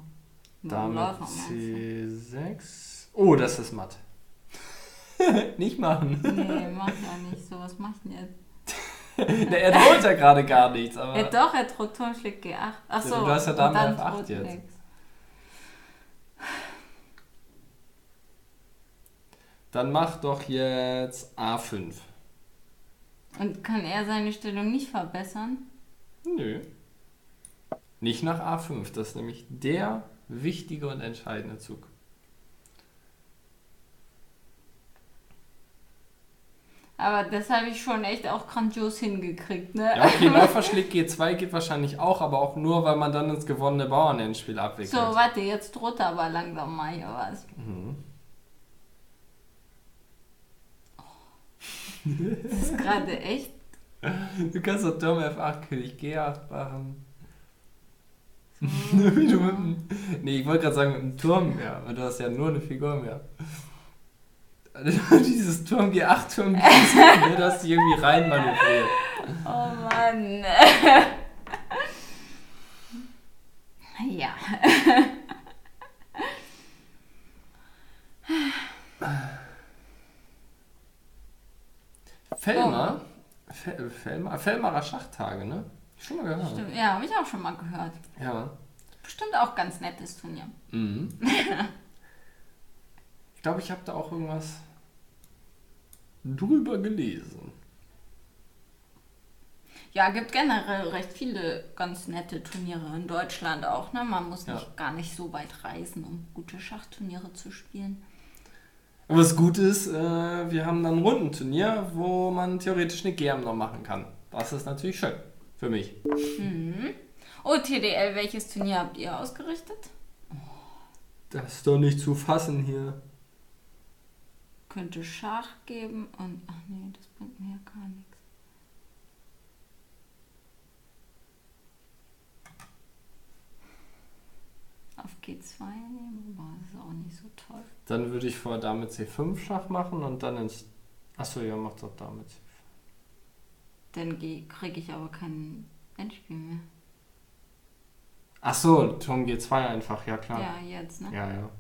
Damit Läufer meinst du? C6. Oh, das ist matt. nicht machen. Nee, mach ja nicht so. Was macht denn jetzt? Ne, er droht ja gerade gar nichts, aber. Ja, doch, er droht Turm schlägt G8. Ach so. Du hast ja Dame dann F8 droht jetzt. nix. Dann mach doch jetzt A5. Und kann er seine Stellung nicht verbessern? Nö. Nicht nach A5. Das ist nämlich der wichtige und entscheidende Zug. Aber das habe ich schon echt auch grandios hingekriegt, ne? Ja, okay, Läufer schlägt G2 geht wahrscheinlich auch, aber auch nur, weil man dann ins gewonnene Bauernendspiel abwickelt. So, warte, jetzt droht er aber langsam mal hier was. Mhm. Das ist gerade echt. Du kannst doch Turm F8, König G8 machen. Wie du mit dem, nee, ich wollte gerade sagen mit dem Turm mehr, aber du hast ja nur eine Figur mehr. Dieses Turm G8, Turm G7, ne, du hast dich irgendwie rein manövriert. Oh Mann. ja. Fellmar? Fel Fellmar? Fellmarer Schachtage, ne? Schon mal gehört. Stimmt. Ja, habe ich auch schon mal gehört. Ja. Bestimmt auch ganz nettes Turnier. Mhm. ich glaube, ich habe da auch irgendwas drüber gelesen. Ja, gibt generell recht viele ganz nette Turniere in Deutschland auch. Ne? Man muss Ja. nicht, gar nicht so weit reisen, um gute Schachturniere zu spielen. Und was gut ist, äh, wir haben dann ein Rundenturnier, wo man theoretisch eine GM noch machen kann. Das ist natürlich schön. Für mich. Oh, TDL, welches Turnier habt ihr ausgerichtet? Das ist doch nicht zu fassen hier. Könnte Schach geben und. Ach nee, das bringt mir ja gar nichts. Auf G2 nehmen, boah, das ist auch nicht so toll. Dann würde ich vor Dame C5 Schach machen und dann ins. Achso, ja, macht doch Dame C5. Dann kriege ich aber kein Endspiel mehr. Achso, Turm G2 einfach, ja klar. Ja, jetzt, ne? Ja, ja.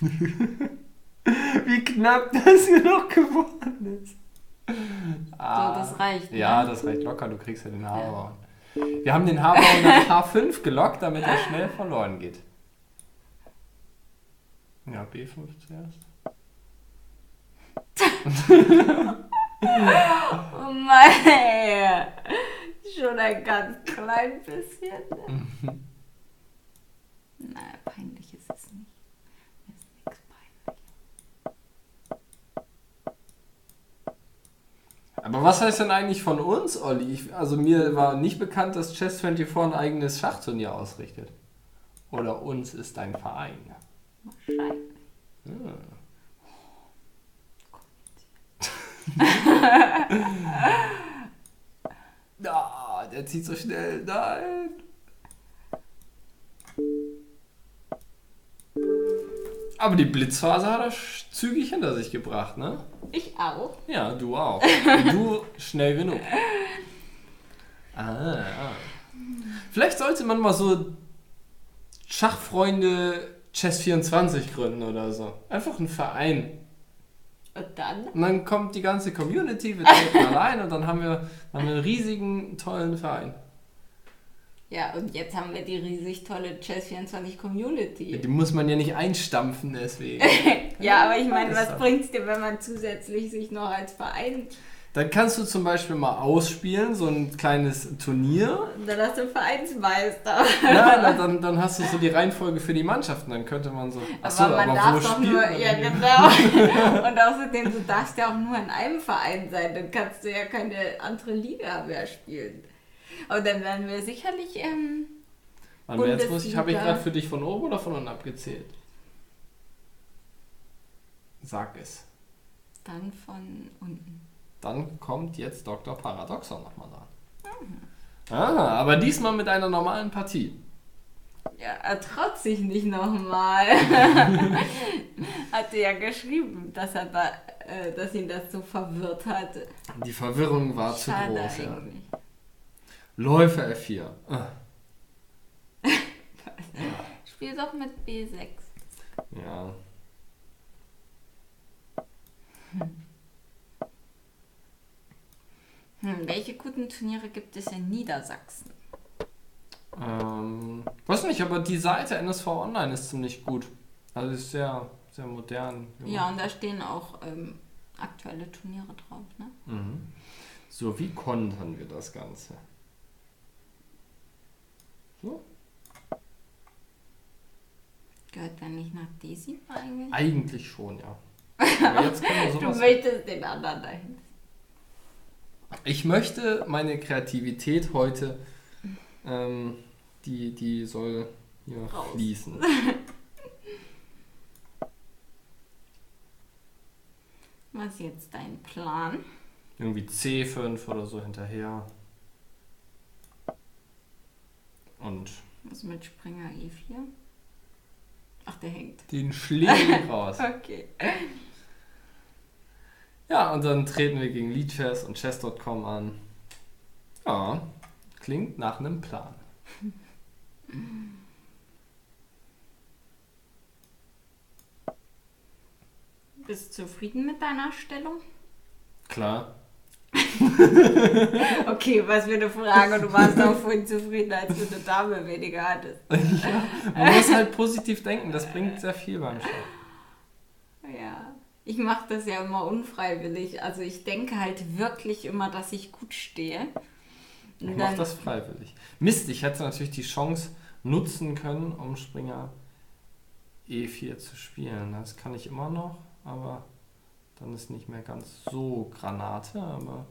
Wie knapp das hier noch geworden ist. So, das reicht. Ah. Ja, ne? das reicht locker, du kriegst ja den Haarbauern. Wir haben den Haarbauern nach H5 gelockt, damit er schnell verloren geht. Ja, B5 zuerst. Oh ey. Schon ein ganz klein bisschen. Ne? naja, peinlich ist es nicht. Mir ist nichts peinlich. Aber was heißt denn eigentlich von uns, Olli? Ich, also mir war nicht bekannt, dass Chess24 ein eigenes Schachturnier ausrichtet. Oder uns ist ein Verein. Wahrscheinlich. Ja. Ah, der zieht so schnell. Nein. Aber die Blitzphase hat er zügig hinter sich gebracht, ne? Ich auch. Ja, du auch. Du schnell genug. Ah, ja. Vielleicht sollte man mal so Schachfreunde Chess24 gründen oder so. Einfach ein Verein. Und dann? Und dann kommt die ganze Community, wir treten allein und dann haben wir, dann haben wir einen riesigen, tollen Verein. Ja, und jetzt haben wir die riesig tolle Chess24 Community. Die muss man ja nicht einstampfen deswegen. Ja, aber ich meine, was so. bringt's dir, wenn man zusätzlich sich noch als Verein. Dann kannst du zum Beispiel mal ausspielen, so ein kleines Turnier. Dann hast du einen Vereinsmeister. Ja, na, dann, dann hast du so die Reihenfolge für die Mannschaften. Dann könnte man so. Achso, aber man wo darf doch nur, ja genau. Und außerdem, du darfst ja auch nur in einem Verein sein, dann kannst du ja keine andere Liga mehr spielen. Aber dann werden wir sicherlich, ähm, Warte mal, jetzt muss ich, habe ich gerade für dich von oben oder von unten abgezählt? Sag es. dann von unten. Dann kommt jetzt Dr. Paradoxon nochmal dran. Ah, aber diesmal mit einer normalen Partie. Ja, er traut sich nicht nochmal. Hatte ja geschrieben, dass er da, äh, dass ihn das so verwirrt hat. Die Verwirrung war zu Schade groß, ja. Läufer F4. Ah. Spiel doch mit B6. Ja. Hm, welche guten Turniere gibt es in Niedersachsen? Ähm, weiß nicht, aber die Seite NSV Online ist ziemlich gut. Also ist sehr, sehr modern. gemacht. Ja, und da stehen auch ähm, aktuelle Turniere drauf, ne? Mhm. So, wie kontern wir das Ganze? So? Gehört der nicht nach Desi eigentlich? Eigentlich schon, ja. Aber jetzt können wir Du sowas. möchtest den anderen dahin. Ich möchte meine Kreativität heute, ähm, die, die soll hier Raus. fließen. Was ist jetzt dein Plan? Irgendwie C5 oder so hinterher. Und Was mit Springer E4? Ach, der hängt. den Schläger raus. Okay. Ja, und dann treten wir gegen Leadchess und Chess.com an. Ja, klingt nach einem Plan. Bist du zufrieden mit deiner Stellung? Klar. Okay, was für eine Frage. Du warst auch vorhin zufrieden, als du eine Dame weniger hattest. Man muss halt positiv denken, das bringt sehr viel beim Schach. Ja. Ich mache das ja immer unfreiwillig. Also ich denke halt wirklich immer, dass ich gut stehe. Ich Und mache dann- das freiwillig. Mist, ich hätte natürlich die Chance nutzen können, um Springer E4 zu spielen. Das kann ich immer noch, aber dann ist nicht mehr ganz so Granate, aber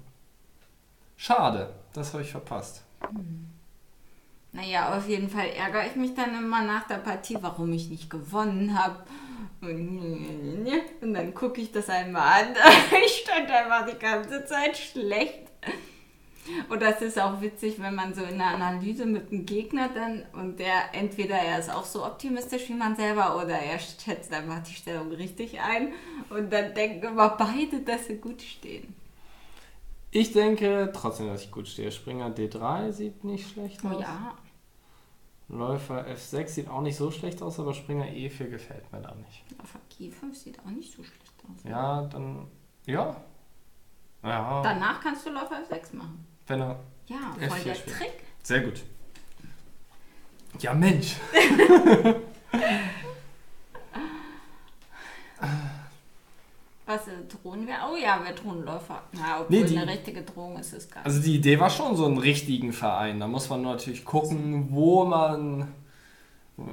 schade, das habe ich verpasst. Naja, auf jeden Fall ärgere ich mich dann immer nach der Partie, warum ich nicht gewonnen habe. Und dann gucke ich das einmal an. Ich stand einfach die ganze Zeit schlecht. Und das ist auch witzig, wenn man so in der Analyse mit dem Gegner dann und der entweder er ist auch so optimistisch wie man selber oder er schätzt einfach die Stellung richtig ein und dann denken immer beide, dass sie gut stehen. Ich denke trotzdem, dass ich gut stehe. Springer D3 sieht nicht schlecht aus. Oh ja, Läufer F6 sieht auch nicht so schlecht aus, aber Springer E4 gefällt mir da nicht. auf G5 sieht auch nicht so schlecht aus. Ja, dann. Ja. Ja. Danach kannst du Läufer F6 machen. Wenn er. Ja, F4 voll der spielt. Trick. Sehr gut. Ja, Mensch. Was äh, drohen wir? Oh ja, wir drohen Läufer. Na, obwohl Nee, die- eine richtige Drohung ist es gar nicht. Also die Idee war schon so einen richtigen Verein. Da muss man nur natürlich gucken, wo man.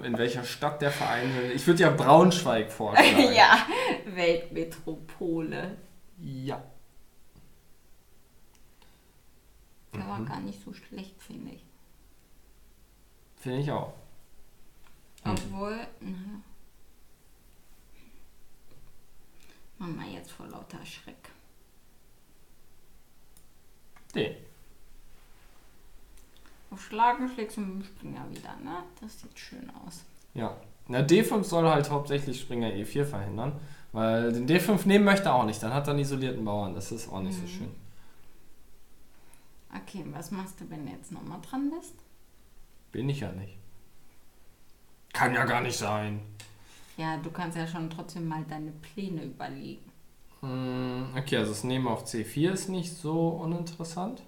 In welcher Stadt der Verein will. Ich würde ja Braunschweig vorschlagen. ja, Weltmetropole. Ja. Der Mhm. war gar nicht so schlecht, finde ich. Finde ich auch. Hm. Obwohl, na. Mama jetzt vor lauter Schreck. Den. Auf Schlagen schlägst du mit dem Springer wieder, ne? Das sieht schön aus. Ja. Na, D5 soll halt hauptsächlich Springer E4 verhindern. Weil den D5 nehmen möchte er auch nicht. Dann hat er einen isolierten Bauern. Das ist auch nicht so Mhm. schön. Okay, was machst du, wenn du jetzt nochmal dran bist? Bin ich ja nicht. Kann ja gar nicht sein. Ja, du kannst ja schon trotzdem mal deine Pläne überlegen. Hm, Okay, also das Nehmen auf C4 ist nicht so uninteressant.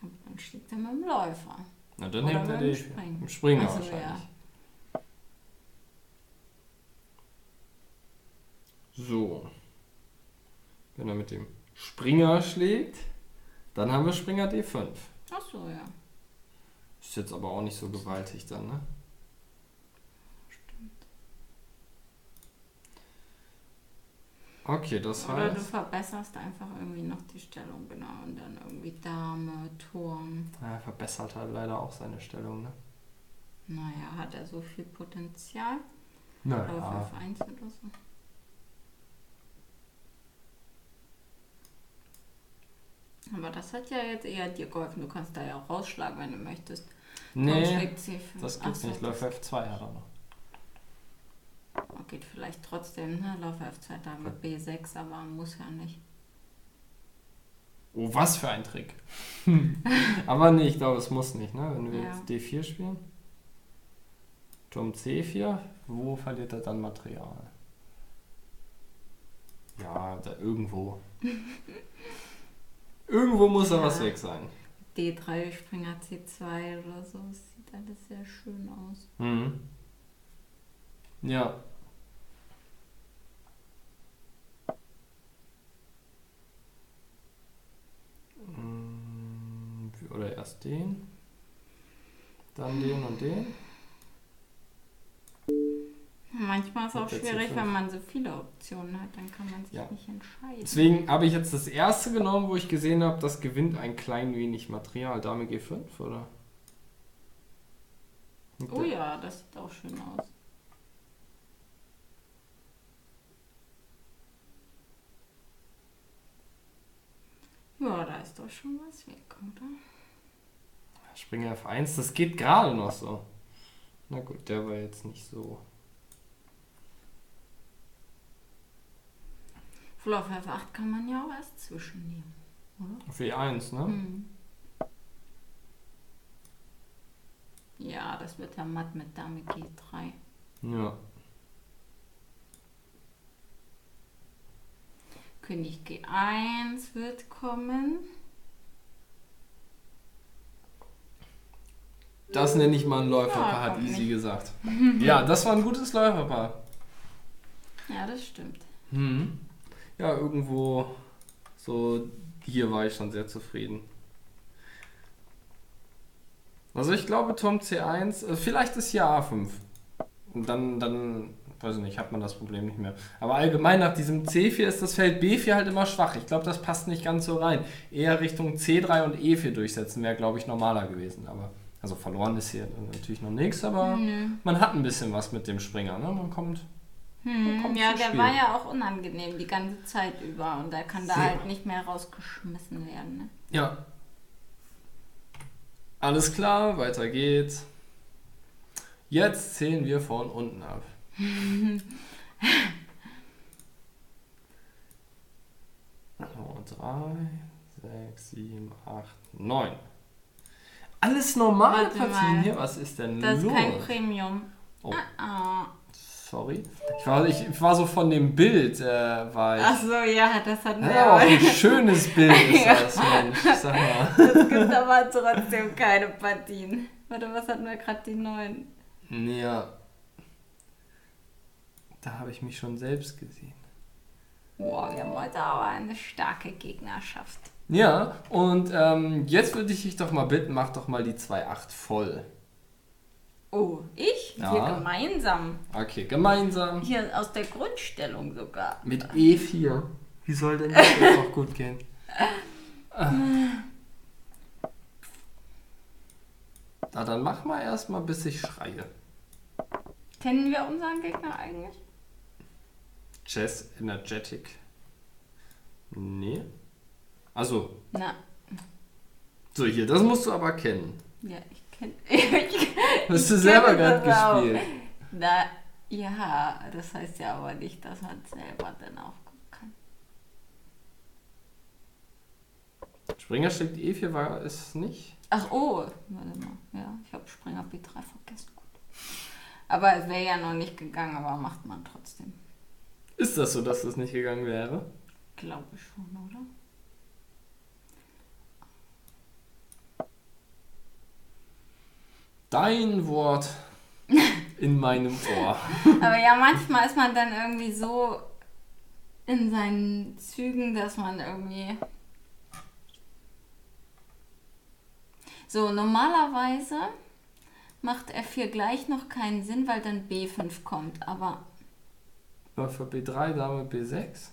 Aber dann schlägt er mit dem Läufer. Na, dann Oder nimmt er mit dem D4. Springen. Im Springer Ach so, wahrscheinlich. So. Wenn er mit dem Springer schlägt, dann haben wir Springer D5. Ach so, ja. Ist jetzt aber auch nicht so gewaltig dann, ne? Okay, das Oder du heißt. verbesserst einfach irgendwie noch die Stellung, genau. Und dann irgendwie Dame, Turm. Er verbessert halt leider auch seine Stellung, ne? Naja, hat er so viel Potenzial? Naja. Läufer F1 oder so. Aber das hat ja jetzt eher dir geholfen. Du kannst da ja auch rausschlagen, wenn du möchtest. Nee, schlägt C5. das Ach gibt's so, nicht. Läufer F2 hat er noch. Geht vielleicht trotzdem, ne? Läufer F2 Dame B6, aber muss ja nicht. Oh, was für ein Trick. Aber nee, ich glaube, es muss nicht, ne? Wenn wir Ja. jetzt D4 spielen. Turm C4, wo verliert er dann Material? Ja, da irgendwo. irgendwo muss da Ja. was weg sein. D3, Springer C2 oder so. Das sieht alles sehr schön aus. Mhm. Ja. Mm, Oder erst den, dann den und den. Manchmal ist es auch schwierig, C5. wenn man so viele Optionen hat, dann kann man sich Ja. nicht entscheiden. Deswegen habe ich jetzt das erste genommen, wo ich gesehen habe, das gewinnt ein klein wenig Material. Dame G5, oder? Mit Oh ja, das sieht auch schön aus. Ja, da ist doch schon was weg, oder? Springer F1, das geht gerade noch so. Na gut, der war jetzt nicht so. Full auf F8 kann man ja auch erst zwischennehmen, oder? Auf E1, ne? Hm. Ja, das wird ja matt mit Dame G3. Ja. König G1 wird kommen. Das nenne ich mal ein Läuferpaar, Ja, hat Easy nicht. gesagt. ja, das war ein gutes Läuferpaar. Ja, das stimmt. Hm. Ja, irgendwo so hier war ich schon sehr zufrieden. Also ich glaube Turm C1, äh, vielleicht ist hier A5. Und dann, dann, weiß ich nicht, hat man das Problem nicht mehr. Aber allgemein nach diesem C4 ist das Feld B4 halt immer schwach. Ich glaube, das passt nicht ganz so rein. Eher Richtung C3 und E4 durchsetzen wäre, glaube ich, normaler gewesen. Aber, also verloren ist hier natürlich noch nichts, aber Nö. man hat ein bisschen was mit dem Springer. Ne? Man kommt Hm, ja, der Spiel. war ja auch unangenehm die ganze Zeit über und der kann da Sehr. halt nicht mehr rausgeschmissen werden. Ne? Ja. Alles klar, weiter geht's. Jetzt zählen wir von unten ab. So, drei, sechs, sieben, acht, neun. Alles normale Partien hier? Was ist denn Das ist los? kein Premium. Oh. Ah, Sorry. Ich war, ich, ich war so von dem Bild, äh, war ich. Ach so, ja, das hatten wir ja, auch aber. ein schönes Bild ist Ja. das, Mensch. Sag mal. Es gibt aber trotzdem keine Partien. Warte, was hatten wir gerade die neuen? Ja. Da habe ich mich schon selbst gesehen. Boah, wir haben heute aber eine starke Gegnerschaft. Ja, und ähm, jetzt würde ich dich doch mal bitten, mach doch mal die 2.8 voll. Oh, ich? Ja. Wir gemeinsam. Okay, gemeinsam. Hier aus der Grundstellung sogar. Mit E4. Wie soll denn das auch gut gehen? Ah. Na, dann mach mal erstmal, bis ich schreie. Kennen wir unseren Gegner eigentlich? Chess Energetic. Nee. Also, Na, so hier, das musst du aber kennen. ja, ich Hast du selber gerade gespielt. Na, ja, das heißt ja aber nicht, dass man selber dann auch gucken kann. Springer schlägt E4 war es nicht. Ach oh, warte mal. Ja, ich habe Springer B3 vergessen. Gut. Aber es wäre ja noch nicht gegangen, aber macht man trotzdem. Ist das so, dass das nicht gegangen wäre? Glaube ich schon, oder? Dein Wort in meinem Ohr. Aber ja, manchmal ist man dann irgendwie so in seinen Zügen, dass man irgendwie. So, normalerweise macht F4 gleich noch keinen Sinn, weil dann B5 kommt. Aber, Läufer B3, Dame B6?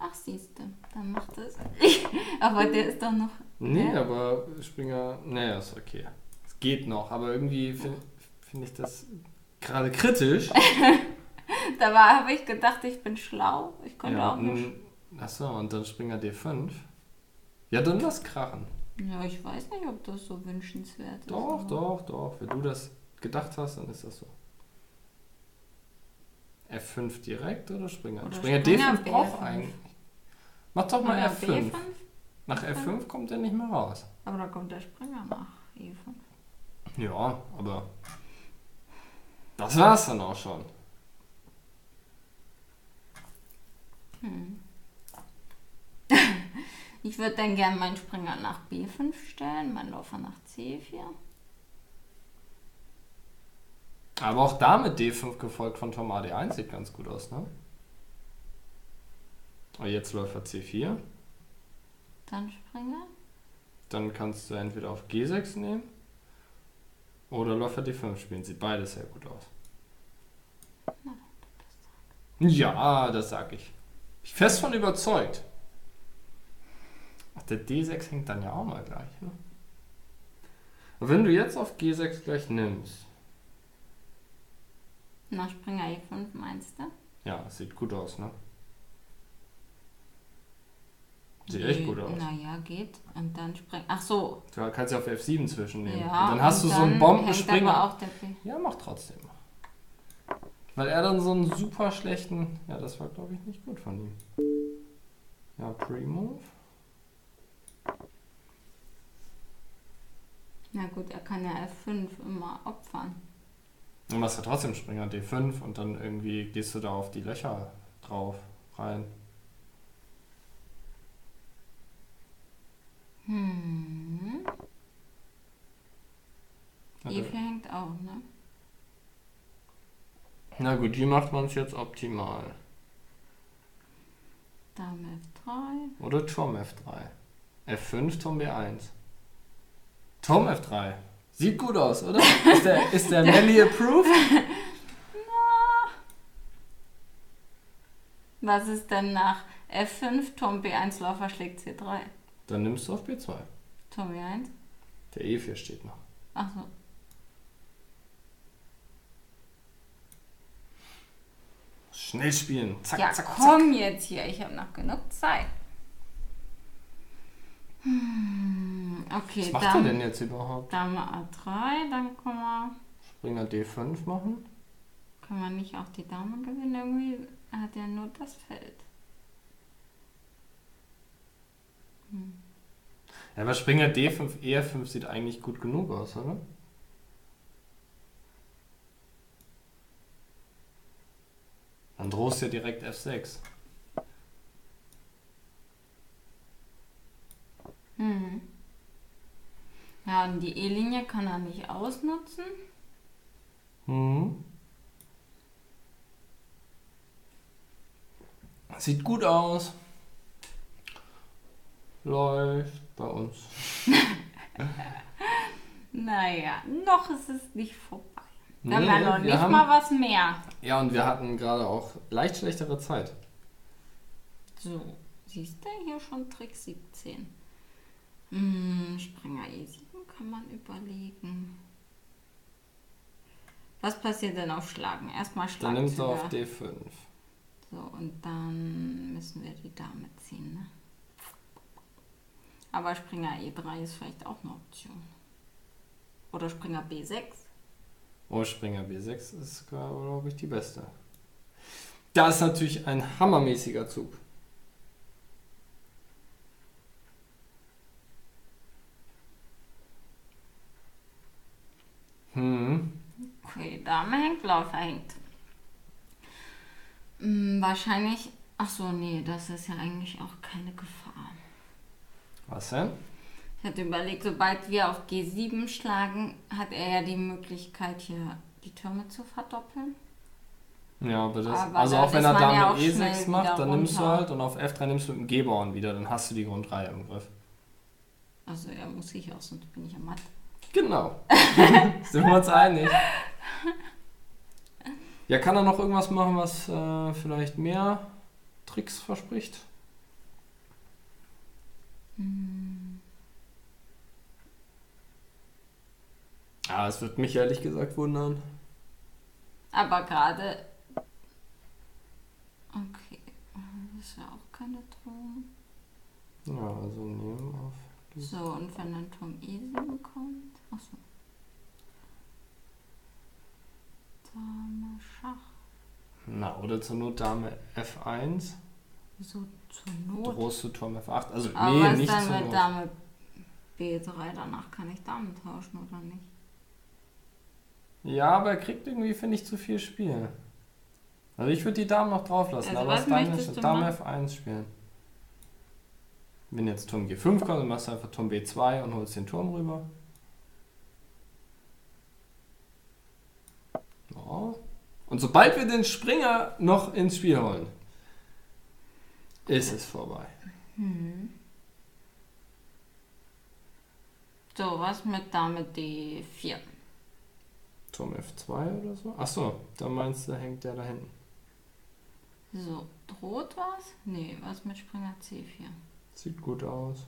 ach siehste, dann macht es. aber der ist doch noch. Nee, Ja. aber Springer. Nee, ist okay. Geht noch, aber irgendwie finde find ich das gerade kritisch. Dabei habe ich gedacht, ich bin schlau. Ich konnte ja, auch nicht. Achso, und dann Springer D5. Ja, dann lass krachen. Ja, ich weiß nicht, ob das so wünschenswert ist. Doch, aber- doch, doch. Wenn du das gedacht hast, dann ist das so. F5 direkt oder Springer? Oder Springer, Springer D5 braucht B5. eigentlich. Mach doch mal Oder F5. B5? Nach F5 kommt er nicht mehr raus. Aber da kommt der Springer nach E5. Ja, aber das war's dann auch schon. Ich würde dann gern meinen Springer nach B5 stellen, meinen Läufer nach C4. Aber auch damit D5 gefolgt von Tom AD1 sieht ganz gut aus, ne? Aber jetzt Läufer C4. Dann Springer. Dann kannst du entweder auf G6 nehmen oder Läufer D5 spielen. Sieht beides sehr gut aus. Ja, das sag ich. Ich bin fest von überzeugt. Ach, der D6 hängt dann ja auch mal gleich. Ne? Und wenn du jetzt auf G6 gleich nimmst, Nach Springer E5 meinst du? ja, sieht gut aus, ne? Sieht echt gut aus. Naja, geht. Und dann Springer. Ach so. Du kannst ja auf F7 zwischennehmen. Ja. und dann hast und du so einen dann Bombenspringer. auch der B. Ja, mach trotzdem. Weil er dann so einen super schlechten. Ja, das war glaube ich nicht gut von ihm. Ja, Pre-Move. Na gut, er kann ja F5 immer opfern. Du machst ja trotzdem Springer D5 und dann irgendwie gehst du da auf die Löcher drauf rein. Hm. Ja, E4 hängt auch, ne? Na gut, wie macht man es jetzt optimal? Dame F3. Oder Turm F3? F5, Turm B1. Turm F3. Sieht gut aus, oder? Ist der, ist der Melly approved? Was ist denn nach F5? Turm B1, Läufer schlägt C3. Dann nimmst du auf B2. Turm B1. Der E4 steht noch. Achso. Schnell spielen. Zack, Ja, zack, zack. komm jetzt hier. Ich habe noch genug Zeit. Hm, okay, Was macht er Dame, denn jetzt überhaupt? Dame A3. Dann können wir, Springer D5 machen? können wir nicht auch die Dame gewinnen. Irgendwie hat er nur das Feld. Ja, aber Springer D5, E5 sieht eigentlich gut genug aus, oder? Dann drohst du ja direkt F6. Hm. Ja, und die E-Linie kann er nicht ausnutzen. Mhm. Sieht gut aus. Läuft bei uns. Naja, noch ist es nicht vorbei. Wir Nee, ja noch nicht haben- mal was mehr. Ja, und wir hatten gerade auch leicht schlechtere Zeit. So, siehst du hier schon Trick 17. Hm, Springer E7 kann man überlegen. Was passiert denn auf Schlagen? Erstmal Dann nimmst du auf D5. So, und dann müssen wir die Dame ziehen. Ne? Aber Springer E3 ist vielleicht auch eine Option. Oder Springer B6. Oh, Springer B6 ist, glaube ich, die beste. Das ist natürlich ein hammermäßiger Zug. Hm. Okay, Dame hängt, Läufer hängt. Hm, wahrscheinlich. Ach so, nee, das ist ja eigentlich auch keine Gefahr. Was denn? Ich hatte überlegt, sobald wir auf G7 schlagen, hat er ja die Möglichkeit, hier die Türme zu verdoppeln. Ja, aber das. Aber also auch wenn er ja Dame schnell E6 wieder macht, dann nimmst du halt und auf F3 nimmst du mit dem G-Bauern wieder, dann hast du die Grundreihe im Griff. Also er muss sich auch, sonst bin ich ja matt. Genau. Sind wir uns einig? Ja, kann er noch irgendwas machen, was äh, vielleicht mehr Tricks verspricht? Ja, es wird mich ehrlich gesagt wundern. Aber gerade. Okay, das ist ja auch keine Drohung. Ja, also nehmen auf. So, und wenn dann Turm E7 kommt. Achso. Dame Schach. Na, oder zur Not Dame F1. So Zur Not. Drohst du Turm F8. Also, Aber nee, was nicht dann zur mit Not. Dame B3? Danach kann ich Damen tauschen, oder nicht? Ja, aber er kriegt irgendwie, finde ich, zu viel Spiel. Also ich würde die Damen noch drauf lassen, Also aber was Dame machen? F1 spielen. Wenn jetzt Turm G5 kommt, dann machst du einfach Turm B2 und holst den Turm rüber. Ja. Und sobald wir den Springer noch ins Spiel holen, ist es vorbei. So, was mit Dame D4? Turm F2 oder so? Achso, da meinst du, hängt der da hinten. So, droht was? Nee, was mit Springer C4? Sieht gut aus.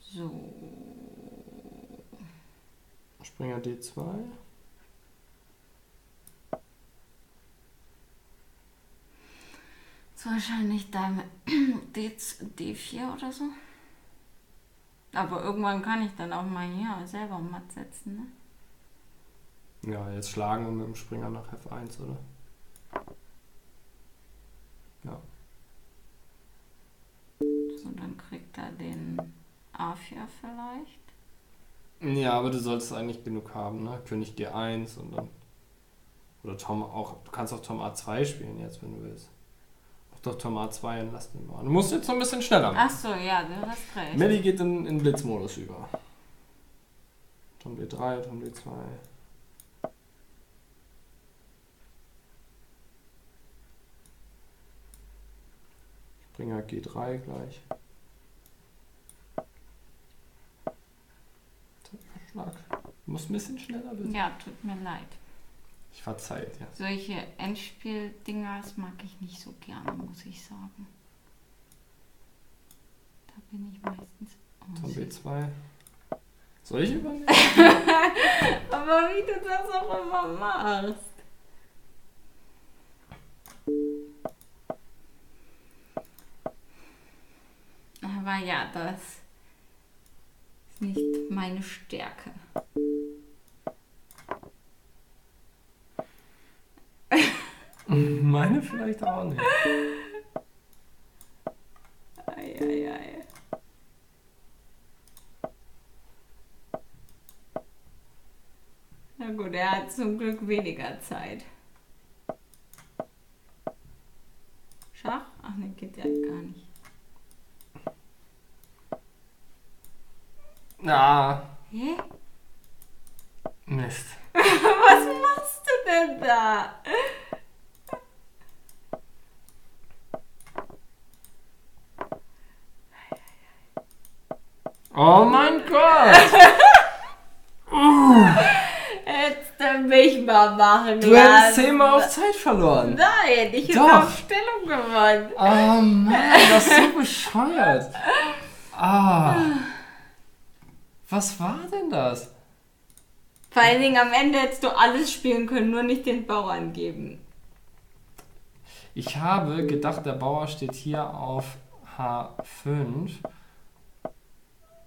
So, Springer D2. Ist wahrscheinlich Dame D, D4 oder so. Aber irgendwann kann ich dann auch mal hier selber matt setzen, ne? Ja, jetzt schlagen wir mit dem Springer nach F1, oder? Ja. So, dann kriegt er den A4 vielleicht. Ja, aber du solltest eigentlich genug haben, ne? König G1 und dann. Oder Tom auch. Du kannst auch Tom A2 spielen jetzt, wenn du willst. A2 und lass den mal. Du musst jetzt noch ein bisschen schneller machen. Ach so, ja, du hast recht. Melli geht in, in Blitzmodus über. Tom D3, Tom D2. Springer G3 gleich. Schlag. Du musst ein bisschen schneller bitte. Ja, tut mir leid. Ich verzeihe dir. Solche Endspiel-Dinger das mag ich nicht so gerne, muss ich sagen. Da bin ich meistens. Oh, Tom sie- B2. Soll ich übernehmen? Aber wie du das auch immer machst. Aber ja, das ist nicht meine Stärke. Meine vielleicht auch nicht. Eieiei. Na gut, er hat zum Glück weniger Zeit. Schach? Ach ne, geht ja gar nicht. Na, Hä? Mist. Was machst du denn da? Oh mein Gott! Hättest du mich mal machen Du hättest zehnmal auf Zeit verloren. Nein, ich hätte Doch. auf Stellung gewonnen. Oh Mann, das ist so bescheuert. Ah. Was war denn das? Vor allen Dingen am Ende hättest du alles spielen können, nur nicht den Bauern geben. Ich habe gedacht, der Bauer steht hier auf H5.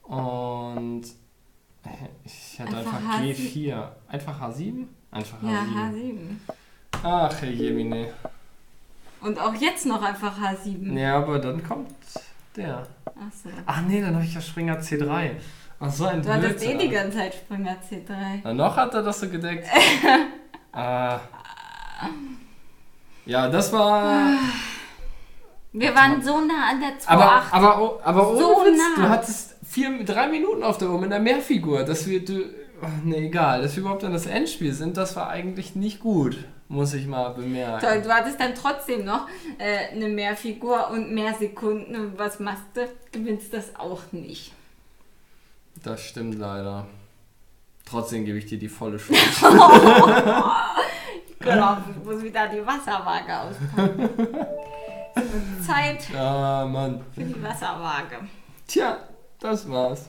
Und ich hätte Einfach einfach, H7. G4. Einfach H7? Einfach Ja, H7. H7. Ach, Herr Jemine. Und auch jetzt noch einfach H7. Ja, aber dann kommt der. Achso. Ach nee, dann habe ich ja Springer C3. Ach so ein Du hattest eh Blödsinn. die ganze Zeit Springer C3. Na, noch hat er das so gedeckt. ah. Ja, das war. Wir waren so nah an der 2.8. Aber, aber, oh- aber ohne So Witz, nah. du hattest vier, drei Minuten auf der Uhr mit einer Mehrfigur. Dass wir, du, oh, nee, egal, dass wir überhaupt an das Endspiel sind, das war eigentlich nicht gut, muss ich mal bemerken. Toll, du hattest dann trotzdem noch äh, eine Mehrfigur und mehr Sekunden. Und was machst du? Gewinnst das auch nicht. Das stimmt leider. Trotzdem gebe ich dir die volle Schuld. Genau, ich muss wieder die Wasserwaage auspacken. Zeit ah, Mann. für die Wasserwaage. Tja, das war's.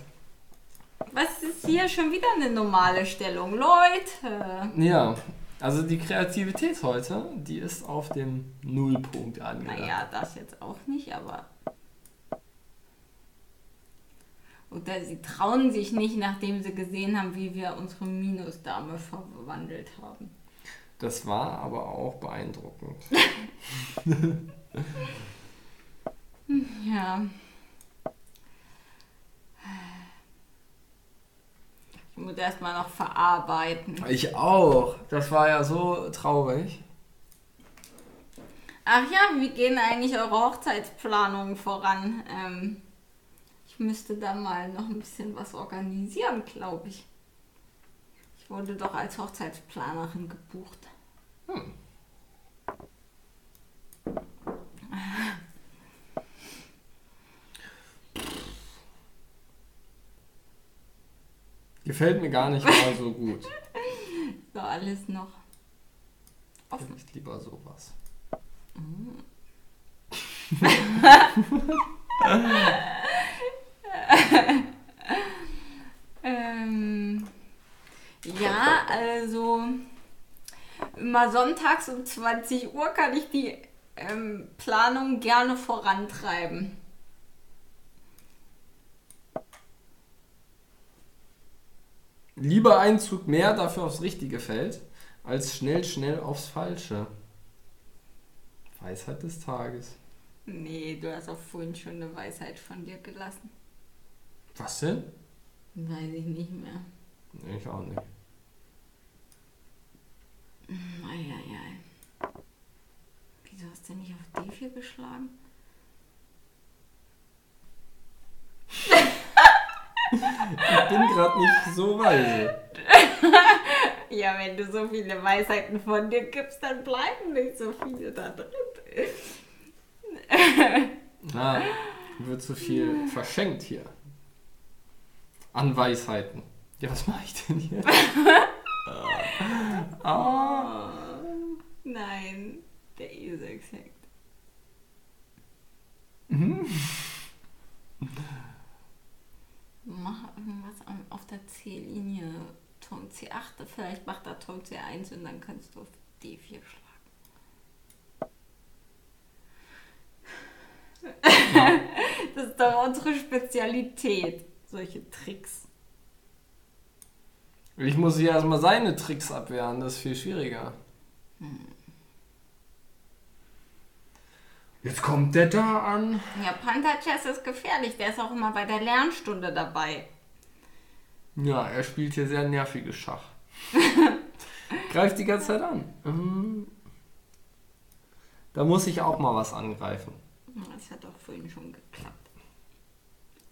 Was ist hier schon wieder eine normale Stellung? Leute! Ja, also die Kreativität heute, die ist auf dem Nullpunkt angelangt. Naja, das jetzt auch nicht, aber. Oder sie trauen sich nicht, nachdem sie gesehen haben, wie wir unsere Minusdame verwandelt haben. Das war aber auch beeindruckend. ja. Ich muss erstmal noch verarbeiten. Ich auch. Das war ja so traurig. Ach ja, wie gehen eigentlich eure Hochzeitsplanungen voran? Ähm, ich müsste da mal noch ein bisschen was organisieren, glaube ich. Ich wurde doch als Hochzeitsplanerin gebucht. Hm. Gefällt mir gar nicht mal so gut. So alles noch. Offen. Vielleicht lieber sowas. Ähm, ja, also immer sonntags um 20 Uhr kann ich die ähm, Planung gerne vorantreiben. Lieber ein Zug mehr dafür aufs Richtige fällt, als schnell, schnell aufs Falsche. Weisheit des Tages. Nee, du hast auch vorhin schon eine Weisheit von dir gelassen. Was denn? Weiß ich nicht mehr. Nee, ich auch nicht. Eieiei. Wieso hast du nicht auf D4 geschlagen? ich bin gerade nicht so weise. ja, wenn du so viele Weisheiten von dir gibst, dann bleiben nicht so viele da drin. Na, wird zu viel verschenkt hier. An Weisheiten. Ja, was mache ich denn hier? oh. Nein, der E6 hängt. Mhm. Mach irgendwas auf der C-Linie. Turm C8, vielleicht macht er Turm C1 und dann kannst du auf D4 schlagen. das ist doch unsere Spezialität, solche Tricks. Ich muss hier erstmal seine Tricks abwehren, das ist viel schwieriger. Hm. Jetzt kommt der da an. Ja, Panther Chess ist gefährlich, der ist auch immer bei der Lernstunde dabei. Ja, er spielt hier sehr nerviges Schach. Greift die ganze Zeit an. Mhm. Da muss ich auch mal was angreifen. Das hat doch vorhin schon geklappt.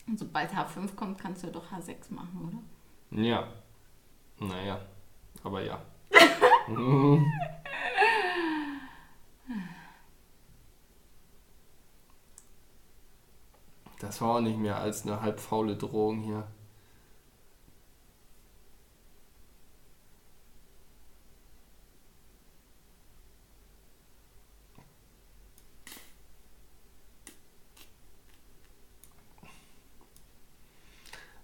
Und sobald H5 kommt, kannst du doch H6 machen, oder? Ja. Naja, aber ja. das war auch nicht mehr als eine halb faule Drohung hier.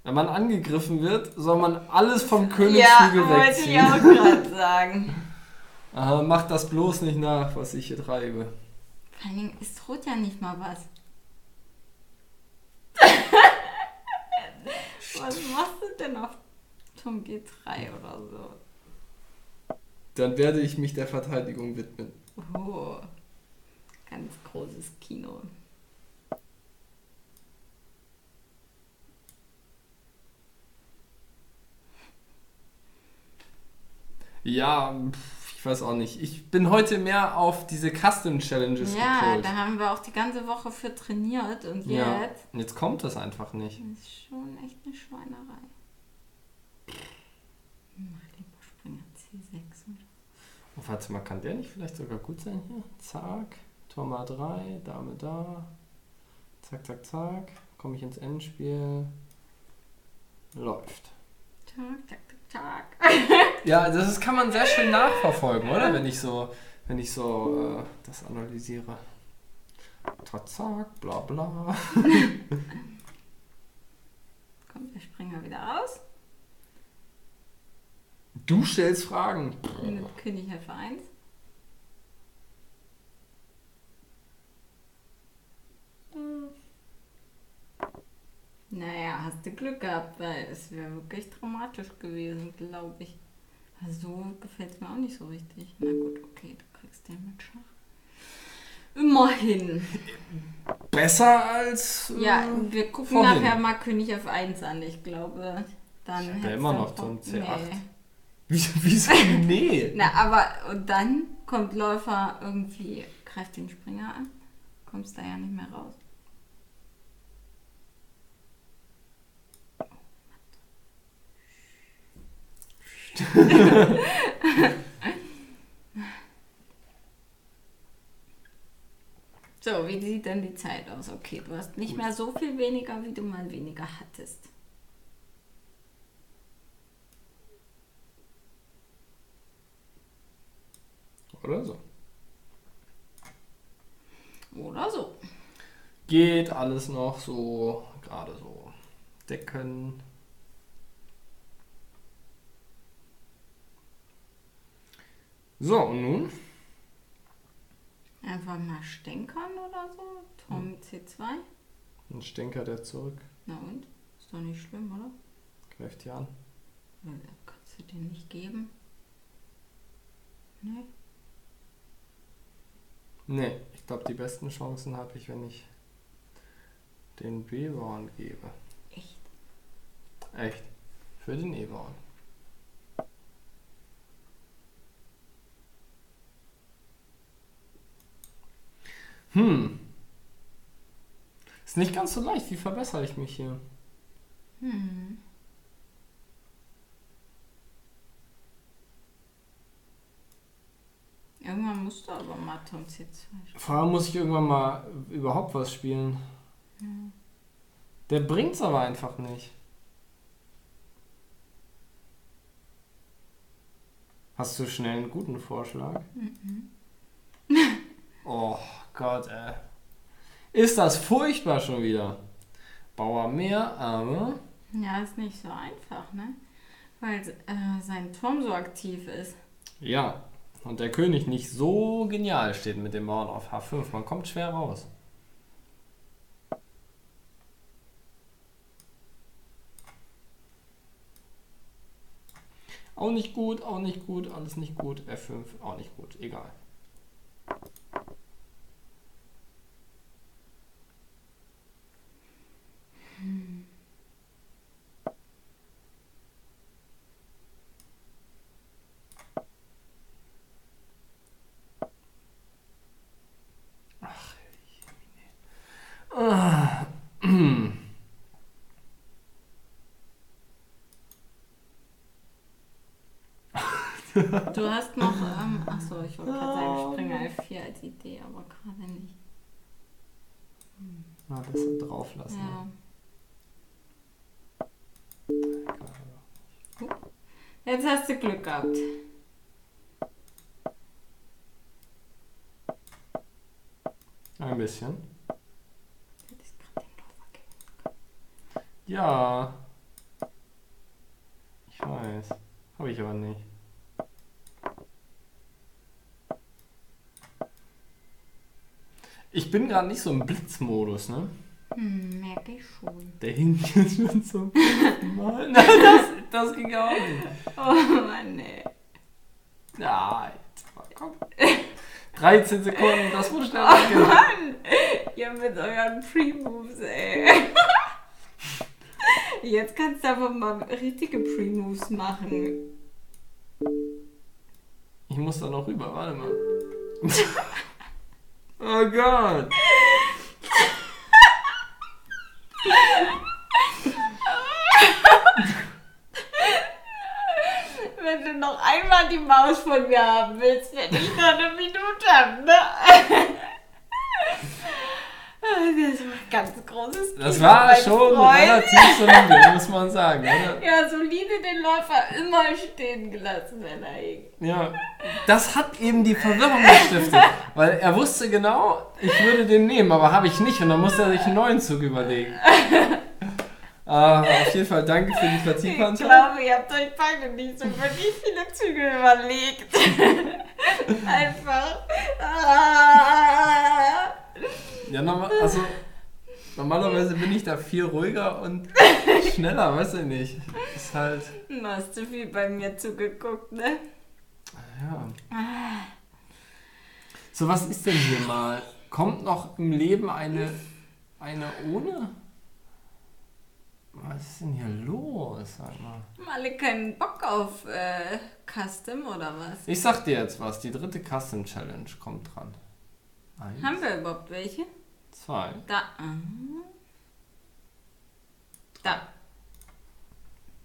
Wenn man angegriffen wird, soll man alles vom Königsflügel ja, wegziehen. Ja, wollte ich auch gerade sagen. Aha, mach das bloß nicht nach, was ich hier treibe. Vor allen Dingen, es droht ja nicht mal was. Was machst du denn auf Turm G3 oder so? Dann werde ich mich der Verteidigung widmen. Oh, ganz großes Kino. Ja, ich weiß auch nicht. Ich bin heute mehr auf diese Custom Challenges Ja, gepolt. da haben wir auch die ganze Woche für trainiert und jetzt. Ja, und jetzt kommt das einfach nicht. Das ist schon echt eine Schweinerei. Mach lieber Springer C6 oder? Oh, warte mal, kann der nicht vielleicht sogar gut sein hier? Zack, Turm A3, Dame da. Zack, zack, zack. Komme ich ins Endspiel. Läuft. Zack, zack, Tag. ja, das ist, kann man sehr schön nachverfolgen, oder? Wenn ich so, wenn ich so äh, das analysiere. Zack, bla bla. Kommt der Springer wieder raus? Du stellst Fragen. Mit König F1. Naja, hast du Glück gehabt, weil es wäre wirklich dramatisch gewesen, glaube ich. So gefällt es mir auch nicht so richtig. Na gut, okay, du kriegst den mit Schach. Immerhin. Besser als. Äh, ja, wir gucken vorhin. nachher mal König auf 1 an. Ich glaube, dann. Ich immer noch so ein C8. Nee. Wieso, wieso? Nee. Na, aber und dann kommt Läufer irgendwie, greift den Springer an. Kommst da ja nicht mehr raus. so, wie sieht denn die Zeit aus? Okay, du hast nicht Gut. mehr so viel weniger, wie du mal weniger hattest. Oder so. Oder so. Geht alles noch so, gerade so. Decken. So, und nun? Einfach mal stänkern oder so. Turm hm. C2. Ein Stänker der zurück. Na und? Ist doch nicht schlimm, oder? Greift hier an. Ja, kannst du den nicht geben? Nee. Nee, ich glaube, die besten Chancen habe ich, wenn ich den B-Bauern gebe. Echt? Echt. Für den E-Bauern. Hm. Ist nicht ganz so leicht. Wie verbessere ich mich hier? Hm. Irgendwann musst du aber mal Tom C2 spielen. Vor allem muss ich irgendwann mal überhaupt was spielen. Ja. Der bringt's aber einfach nicht. Hast du schnell einen guten Vorschlag? Mhm. oh. Gott, ey. Ist das furchtbar schon wieder. Bauer mehr, aber. Ja, ist nicht so einfach, ne? Weil äh, sein Turm so aktiv ist. Ja, und der König nicht so genial steht mit dem Bauern auf H5. Man kommt schwer raus. Auch nicht gut, auch nicht gut, alles nicht gut. F5, auch nicht gut, egal. Du hast noch, ähm, achso, ich wollte gerade sagen, Springer F4 als Idee, aber gerade nicht. Hm. Na, das so drauf lassen. Ja. Jetzt hast du Glück gehabt. Ein bisschen. Ja. Ich weiß. Habe ich aber nicht. Ich bin gerade nicht so im Blitzmodus, ne? Hm, merke ich schon. Der hinkt jetzt schon zum Mal. Nein, das, das ging ja auch nicht. Oh Mann, nee. Ja, jetzt mal, komm. 13 Sekunden, das wurde schnell Oh Mann! Ihr mit euren Pre-Moves, ey. Jetzt kannst du aber mal richtige Pre-Moves machen. Ich muss da noch rüber, warte mal. Oh Gott. Wenn du noch einmal die Maus von mir haben willst, werde ich noch eine Minute haben, ne? Das war ein ganz großes Kino, Das war schon relativ solide, muss man sagen, oder? Ja, solide den Läufer immer stehen gelassen, wenn er hing. Ja, das hat eben die Verwirrung gestiftet, weil er wusste genau, ich würde den nehmen, aber habe ich nicht und dann musste er sich einen neuen Zug überlegen. Ah, auf jeden Fall danke für die Partiepanzer. Ich glaube, ihr habt euch beide nicht so wirklich viele Züge überlegt. Einfach. Ah. Ja, nochmal, also Normalerweise bin ich da viel ruhiger und schneller, weiß ich nicht. Ist halt. Du hast zu viel bei mir zugeguckt, ne? Ja. So, was ist denn hier mal? Kommt noch im Leben eine, eine ohne? Was ist denn hier los? Sag mal. Haben alle keinen Bock auf äh, Custom oder was? Ich sag dir jetzt was. Die dritte Custom Challenge kommt dran. Eins, Haben wir überhaupt welche? zwei. Da. mhm. Da.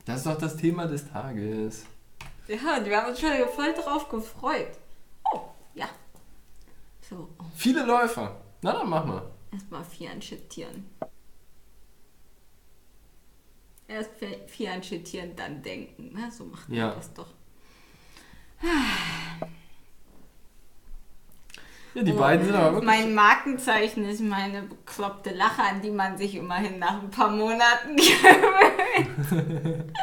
Das ist doch das Thema des Tages. Ja, wir haben uns schon voll drauf gefreut. Oh, ja. So, Viele Läufer. Na dann mach mal. erstmal vier anschittieren. Erst anschittieren, dann denken. Ne? So macht man Ja. das doch. Ja, die Oh, beiden sind aber wirklich. Mein Markenzeichen ist meine bekloppte Lache, an die man sich immerhin nach ein paar Monaten gewöhnt.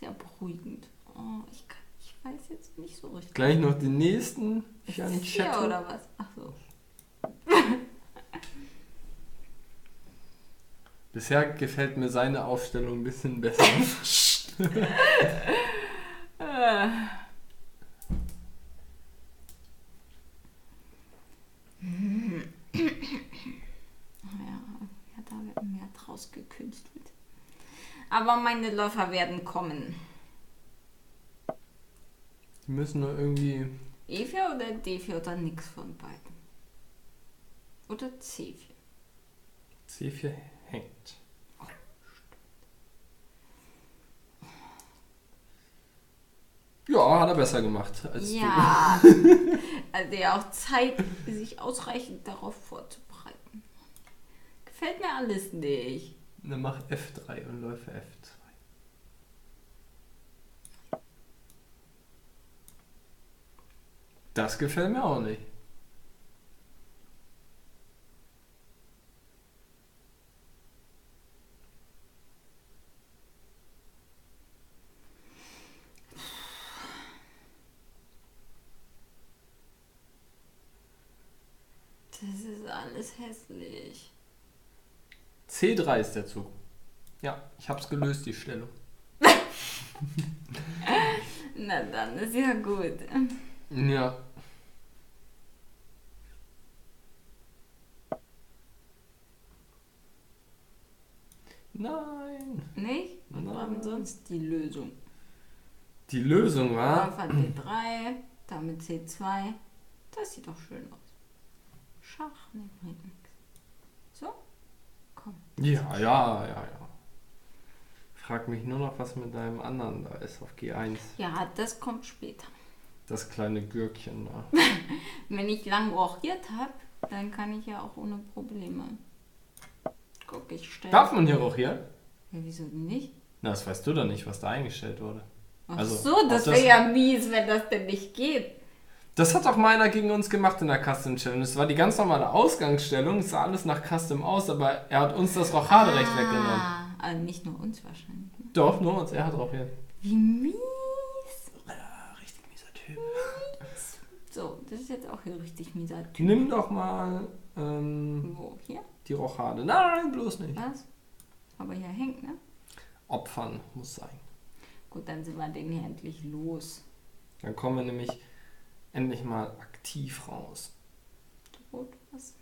Sehr beruhigend. Oh, ich, kann, ich weiß jetzt nicht so richtig. Gleich noch den nächsten. Ist Chatto. oder was? Ach so. Bisher gefällt mir seine Aufstellung ein bisschen besser. Ja, ja, da wird mehr draus gekünstelt. Aber meine Läufer werden kommen. Die müssen nur irgendwie. E4 oder D4 oder nix von beiden. Oder C4. C4 hängt. Ja, hat er besser gemacht als Ja. also ja auch Zeit, sich ausreichend darauf vorzubereiten. Gefällt mir alles nicht. du. Dann mach F3 und läufe F2. Das gefällt mir auch nicht. Das ist alles hässlich. C3 ist der Zug. Ja, ich hab's gelöst, die Stellung. Na dann ist ja gut. Ja. Nein. Nicht? Was war denn sonst die Lösung? Die Lösung war. Läufer D3, damit C2. Das sieht doch schön aus. Schach, ne, bringt nichts. So? Komm. Ja, ja, ja, ja. Frag mich nur noch, was mit deinem anderen da ist auf G1. Ja, das kommt später. Das kleine Gürkchen da. Wenn ich lang rochiert habe, dann kann ich ja auch ohne Probleme. Guck, ich stelle. Darf man hier auch hier? Ja, wieso nicht? Na, das weißt du doch nicht, was da eingestellt wurde. Ach Also, so, das- wäre ja mies, wenn das denn nicht geht. Das hat doch mal einer gegen uns gemacht in der Custom Challenge. Das war die ganz normale Ausgangsstellung. Es sah alles nach Custom aus, aber er hat uns das Rochaderecht weggenommen. Ah, also nicht nur uns wahrscheinlich. Doch, nur uns. Er hat rochiert. Wie mies. Ja, richtig mieser Typ. So, das ist jetzt auch hier richtig mieser Typ. Nimm doch mal ähm, Wo? Hier? die Rochade. Nein, bloß nicht. Was? Aber hier hängt, ne? Opfern muss sein. Gut, dann sind wir den hier endlich los. Dann kommen wir nämlich endlich mal aktiv raus. Rot, was?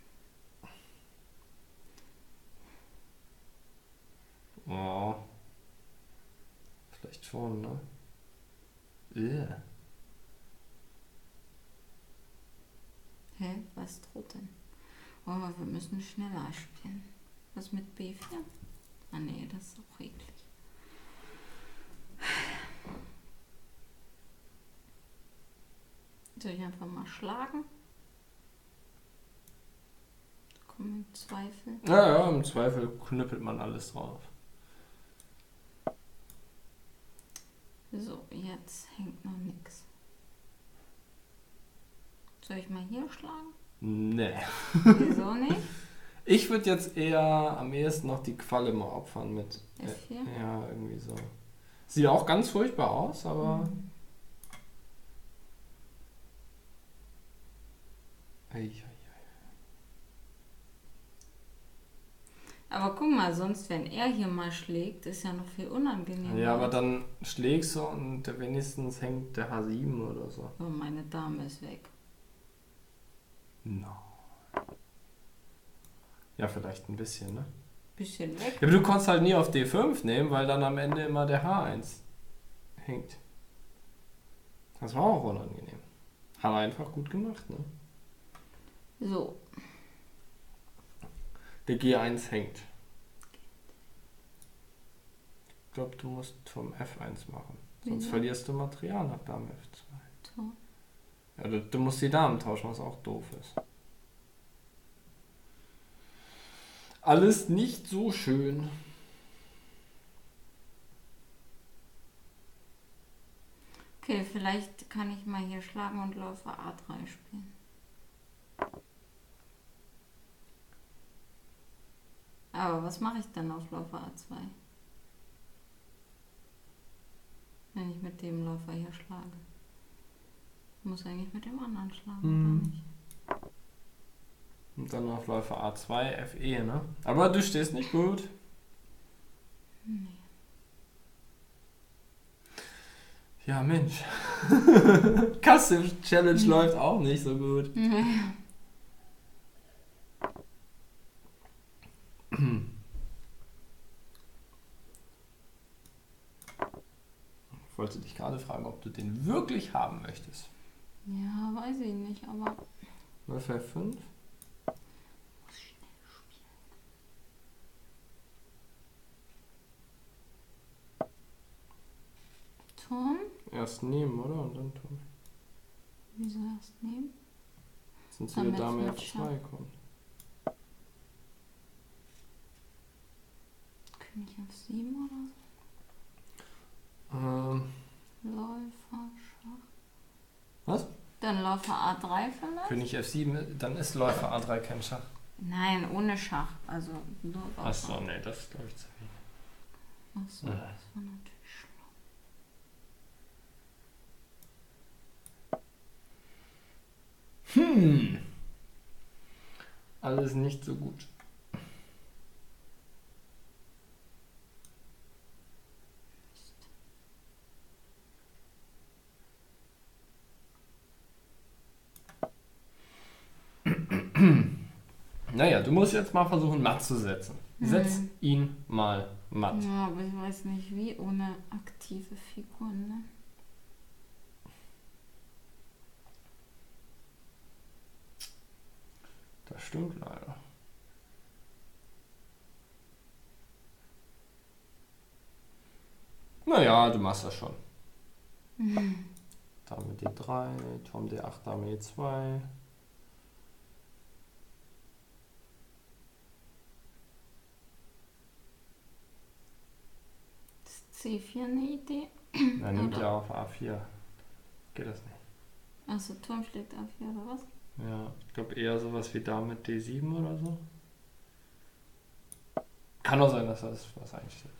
Oh. Vielleicht schon, ne? Yeah. Hä? Was droht denn? Oh, wir müssen schneller spielen. Was mit B4? Ah nee, das ist auch eklig. Soll ich einfach mal schlagen? Kommen im Zweifel. Ja, ja, im Zweifel knüppelt man alles drauf. So, jetzt hängt noch nichts. Soll ich mal hier schlagen? Nee. Wieso nicht? Ich würde jetzt eher am ehesten noch die Qualle mal opfern mit. F4? Äh, ja, irgendwie so. Sieht auch ganz furchtbar aus, aber. Ei, ei, ei. Aber guck mal, sonst, wenn er hier mal schlägt, ist ja noch viel unangenehmer. Ja, aber dann schlägst du und wenigstens hängt der H7 oder so. Oh, meine Dame ist weg. No. Ja, vielleicht ein bisschen, ne? Bisschen weg. Ja, aber du konntest halt nie auf D5 nehmen, weil dann am Ende immer der H1 hängt. Das war auch unangenehm. Hat er einfach gut gemacht, ne? So, Der G1 hängt. Ich glaube, du musst Turm F1 machen. Sonst Wieso? verlierst du Material nach Dame F2. so. Ja, du, du musst die Damen tauschen, was auch doof ist. Alles nicht so schön. Okay, vielleicht kann ich mal hier schlagen und Läufer A3 spielen. Aber was mache ich denn auf Läufer A2? Wenn ich mit dem Läufer hier schlage. Ich muss eigentlich mit dem anderen schlagen, Hm. oder nicht? Und dann auf Läufer A2, FE, ne? Aber du stehst nicht gut. Ja, Mensch. Custom Challenge läuft auch nicht so gut. Ich wollte dich gerade fragen, ob du den wirklich haben möchtest. Ja, weiß ich nicht, aber Läufer F5? Turm? Erst nehmen, oder? Und dann Turm. Wieso erst nehmen? Sonst wieder Dame mit F2 kommt. König auf 7 oder Ähm, so? Läufer, Schach. was? Dann Läufer A3 vielleicht? König F7, dann ist Läufer A3 kein Schach. Nein, ohne Schach. Also nur Läufer. Achso, nee, das ist glaube ich zu wenig. Achso, Ja. das war natürlich schlau. Hm. Alles nicht so gut. Naja, du musst jetzt mal versuchen, matt zu setzen. Setz Mhm. ihn mal matt. Ja, aber ich weiß nicht wie ohne aktive Figuren, ne? Das stimmt leider. Naja, du machst das schon. Dame D3, Turm D8, Dame E2. C4 eine Idee? Er nimmt ja auf A4. Geht das nicht. Achso, Turm schlägt A4 oder was? Ja, ich glaube eher sowas wie Dame D7 oder so. Kann auch sein, dass das was einstellt.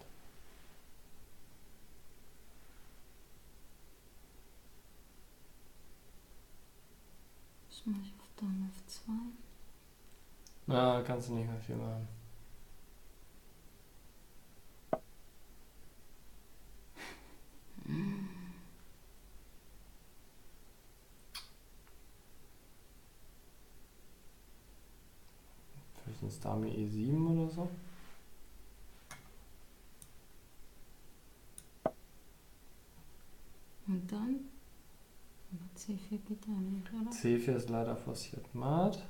Was mache ich auf Dame F2? Na, kannst du nicht mehr viel machen. Höchstens Dame E7 oder so. Und dann? Aber C4 geht da nicht, oder? C4 ist leider forciert matt.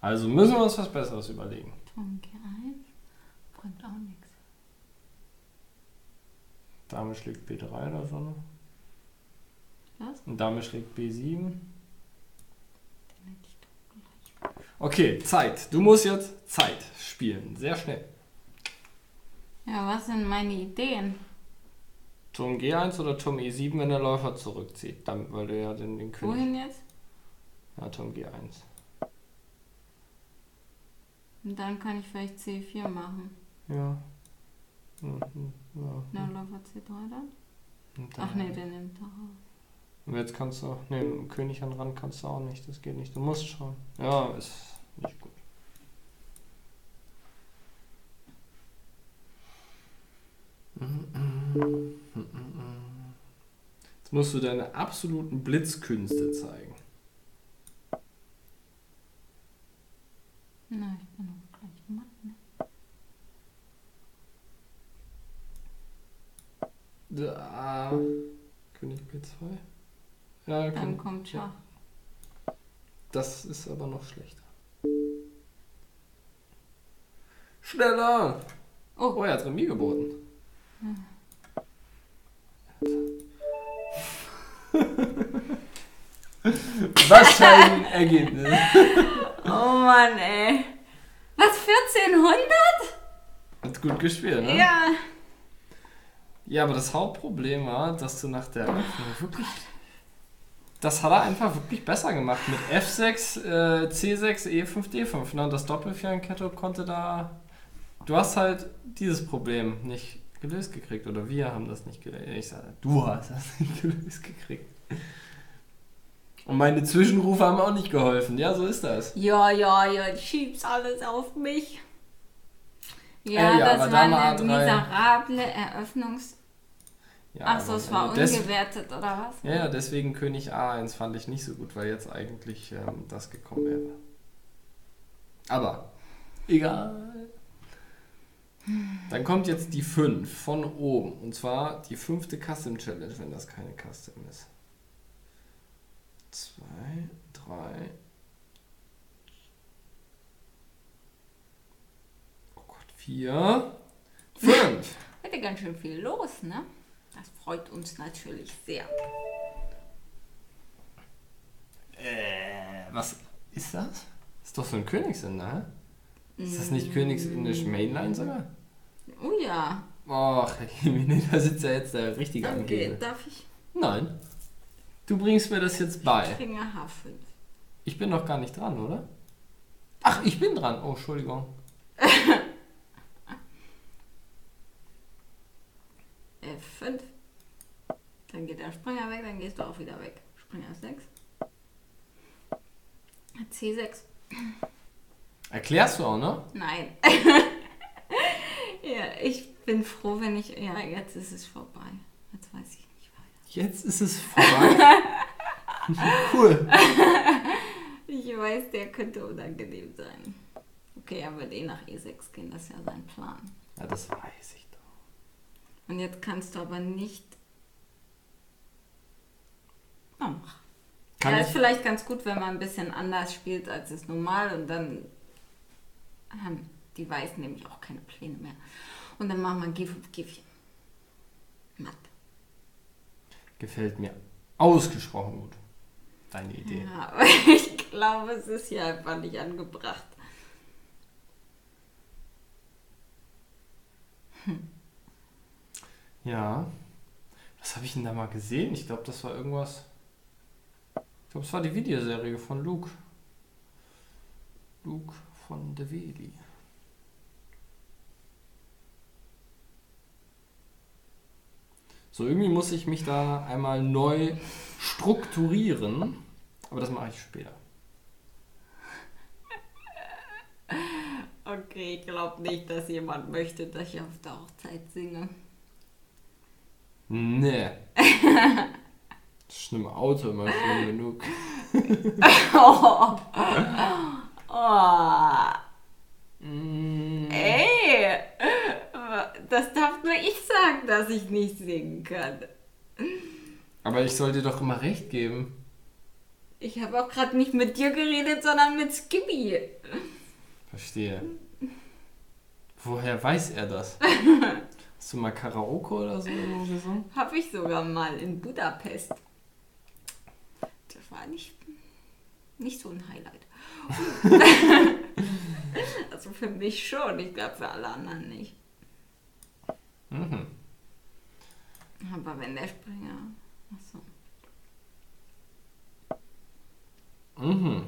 Also müssen wir uns was Besseres überlegen. Turm G1 bringt auch nichts. Dame schlägt B3 oder so. Was? Und Dame schlägt B7. Den hätte ich doch gleich. Okay, Zeit. Du musst jetzt Zeit spielen. Sehr schnell. Ja, was sind meine Ideen? Turm G1 oder Turm E7, wenn der Läufer zurückzieht. Dann, weil du ja den, den König. Wohin jetzt? Ja, Turm G1. Und dann kann ich vielleicht C4 machen. Ja. Mhm, ja. Na, Läufer C3 dann? Ach nee, der nimmt da raus. Und jetzt kannst du. Ne, dem König an Rand kannst du auch nicht. Das geht nicht. Du musst schon. Ja, ist nicht gut. Jetzt musst du deine absoluten Blitzkünste zeigen. Na, ich bin noch gleich matt, ne? Da. König B2. Ja, Dann kommt ja. Schach. Das ist aber noch schlechter. Schneller! Oh. Oh, er hat Remis geboten. Was für ein Ergebnis. Oh Mann, ey. Was, 1400? Hat gut gespielt, ne? Ja. Ja, aber das Hauptproblem war, dass du nach der Eröffnung wirklich. Das hat er einfach wirklich besser gemacht. Mit F6, äh, C6, E5, D5. Ne? Und das Doppelfernkette konnte da. Du hast halt dieses Problem nicht gelöst gekriegt. Oder wir haben das nicht gelöst. Ich sage, du hast das nicht gelöst gekriegt. Und meine Zwischenrufe haben auch nicht geholfen. Ja, so ist das. Ja, ja, ja, du schiebst alles auf mich. Ja, Äh, ja, das war eine A3. miserable Eröffnungs... Ja, Ach so, es war des- ungewertet, oder was? Ja, ja, deswegen König A1 fand ich nicht so gut, weil jetzt eigentlich ähm, das gekommen wäre. Aber egal. Dann kommt jetzt die 5 von oben. Und zwar die fünfte Custom Challenge, wenn das keine Custom ist. 2, 3. Oh Gott, 4. 5. Heute ganz schön viel los, ne? Das freut uns natürlich sehr. Äh, was ist das? Ist doch so ein Königsinder, hä? Ist das nicht Königsindisch Mainline sogar? Oh ja. Och, da sitzt ja jetzt der richtige Okay, Angehende. darf ich Nein. Du bringst mir das jetzt bei. Finger H5? Ich bin noch gar nicht dran, oder? Ach, ich bin dran. Oh, Entschuldigung. F5. Dann geht der Springer weg, dann gehst du auch wieder weg. Springer 6. C6. Erklärst du auch, ne? Nein. ja, ich bin froh, wenn ich. Ja, jetzt ist es vorbei. Jetzt weiß ich nicht weiter. Jetzt ist es vorbei. cool. Ich weiß, der könnte unangenehm sein. Okay, er wird eh nach E6 gehen, das ist ja sein Plan. Ja, das weiß ich doch. Und jetzt kannst du aber nicht. Mach. Kann ja, ist vielleicht ganz gut, wenn man ein bisschen anders spielt als es normal und dann haben die Weißen nämlich auch keine Pläne mehr. Und dann machen wir G5, G4. Matt. gefällt mir ausgesprochen gut. Deine Idee. Ja, aber ich glaube, es ist hier einfach nicht angebracht. Ja. Was habe ich denn da mal gesehen? Ich glaube, das war irgendwas. Ich glaube, es war die Videoserie von Luke. Luke von De Veli. So, irgendwie muss ich mich da einmal neu strukturieren. Aber das mache ich später. Okay, ich glaube nicht, dass jemand möchte, dass ich auf der Hochzeit singe. Nee. Das ist im Auto immer schlimm genug. Oh. Oh. Mm. Ey, das darf nur ich sagen, dass ich nicht singen kann. Aber ich soll dir doch immer recht geben. Ich habe auch gerade nicht mit dir geredet, sondern mit Skippy. Verstehe. Woher weiß er das? Hast du mal Karaoke oder so gesungen? Habe ich sogar mal in Budapest. Das war nicht, nicht so ein Highlight. also für mich schon, ich glaube für alle anderen nicht. Mhm. Aber wenn der Springer. Achso. Mhm.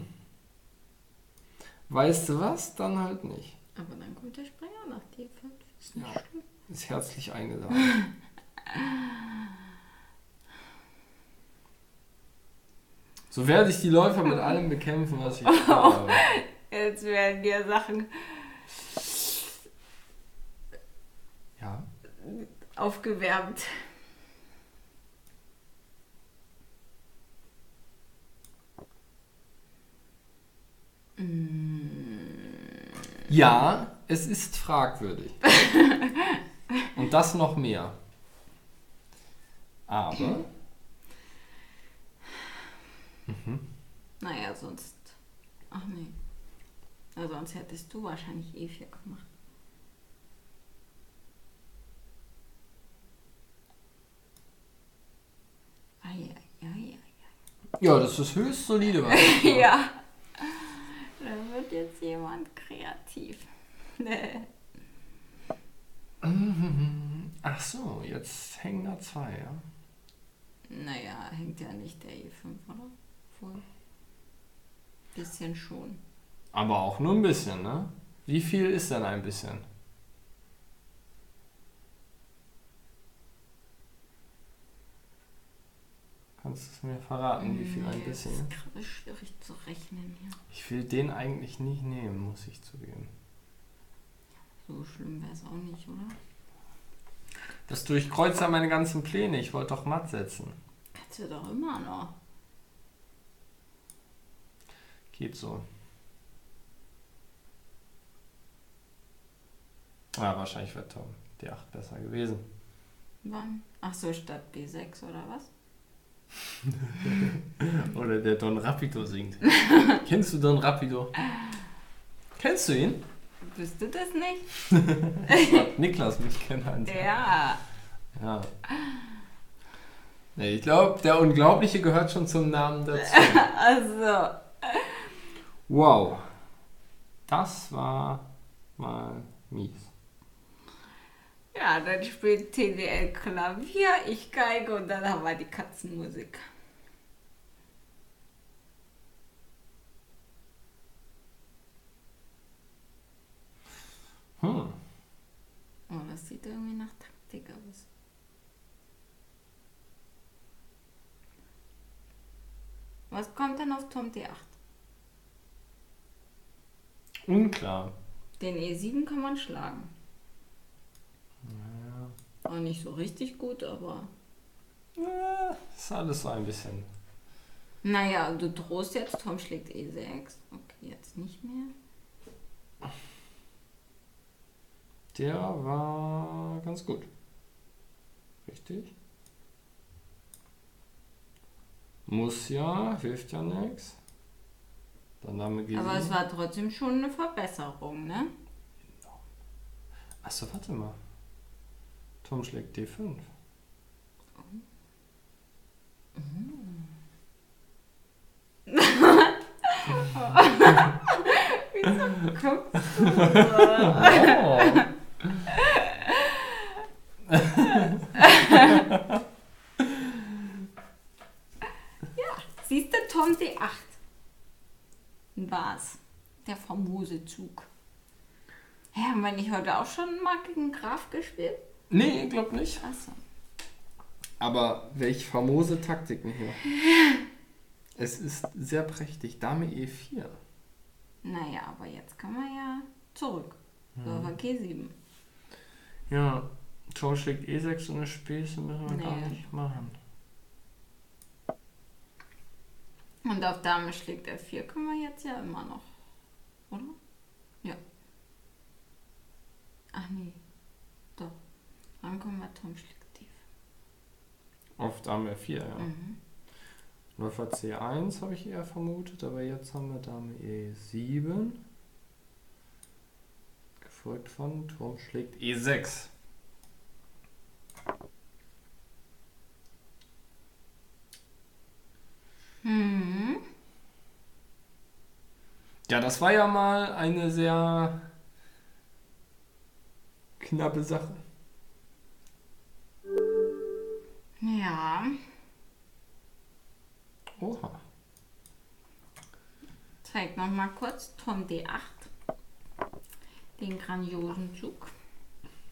Weißt du was? Dann halt nicht. Aber dann kommt der Springer nach D5. Ist nicht Ja. schlimm. Ist herzlich eingeladen. So werde ich die Läufer mit allem bekämpfen, was ich habe. Jetzt werden dir Sachen. Ja. aufgewärmt. Ja, es ist fragwürdig. Und das noch mehr. Aber. Naja, sonst. Ach nee. Na, sonst hättest du wahrscheinlich E4 gemacht. Eieieiei. Ja, das ist höchst solide. Was Ja. Da wird jetzt jemand kreativ. Ach so, jetzt hängen da zwei, ja. Naja, hängt ja nicht der E5, oder? Voll. Bisschen schon. Aber auch nur ein bisschen, ne? Wie viel ist denn ein bisschen? Kannst du mir verraten, wie viel ein bisschen Das ist? ist gerade schwierig zu rechnen hier. Ich will den eigentlich nicht nehmen, muss ich zugeben. So schlimm wäre es auch nicht, oder? Das durchkreuzt ja meine ganzen Pläne. Ich wollte doch matt setzen. Kannst du doch immer noch. Geht so. Ja, wahrscheinlich wäre Tom D8 besser gewesen. Wann? Ach so, statt B6 oder was? Oder der Don Rapido singt. Kennst du Don Rapido? Kennst du ihn? Bist du das nicht? Das Niklas mich genannt. Ja. Ja. Nee, ich glaube, der Unglaubliche gehört schon zum Namen dazu. Also. Wow. Das war mal mies. Ja, dann spielt TDL Klavier, ich Geige und dann haben wir die Katzenmusik. Hm. Oh, das sieht irgendwie nach Taktik aus. Was kommt denn auf Turm D8? Unklar. Den E7 kann man schlagen. Auch nicht so richtig gut, aber. Äh, ist alles so ein bisschen. Naja, du drohst jetzt, Tom schlägt E6. Okay, jetzt nicht mehr. Der war ganz gut. Richtig? Muss ja, hilft ja nichts. Dann Dame G7. Aber es war trotzdem schon eine Verbesserung, ne? Achso, warte mal. Tom schlägt D5. Guckst du? Oh. Siehst du, Tom D8. War's. Der famose Zug. Hä, haben wir nicht heute auch schon mal gegen Graf gespielt? nee, glaub nicht. Achso. Aber welch famose Taktiken hier. Es ist sehr prächtig. Dame E E4. Naja, aber jetzt kann man ja zurück. Läufer G7. Ja, Tom schlägt E6 so eine Späße müssen wir gar Nee. nicht machen. Und auf Dame schlägt F4 können wir jetzt ja immer noch. Oder? Ja. Ach nee. Doch. Dann kommen wir Tom schlägt D5. Auf Dame F4, ja. Mhm. Läufer C1 habe ich eher vermutet, aber jetzt haben wir Dame E7. Gefolgt von Turm schlägt E6. Mhm. Ja, das war ja mal eine sehr knappe Sache. Ja. Oha. Zeig noch mal kurz Tom D8. Den grandiosen Zug.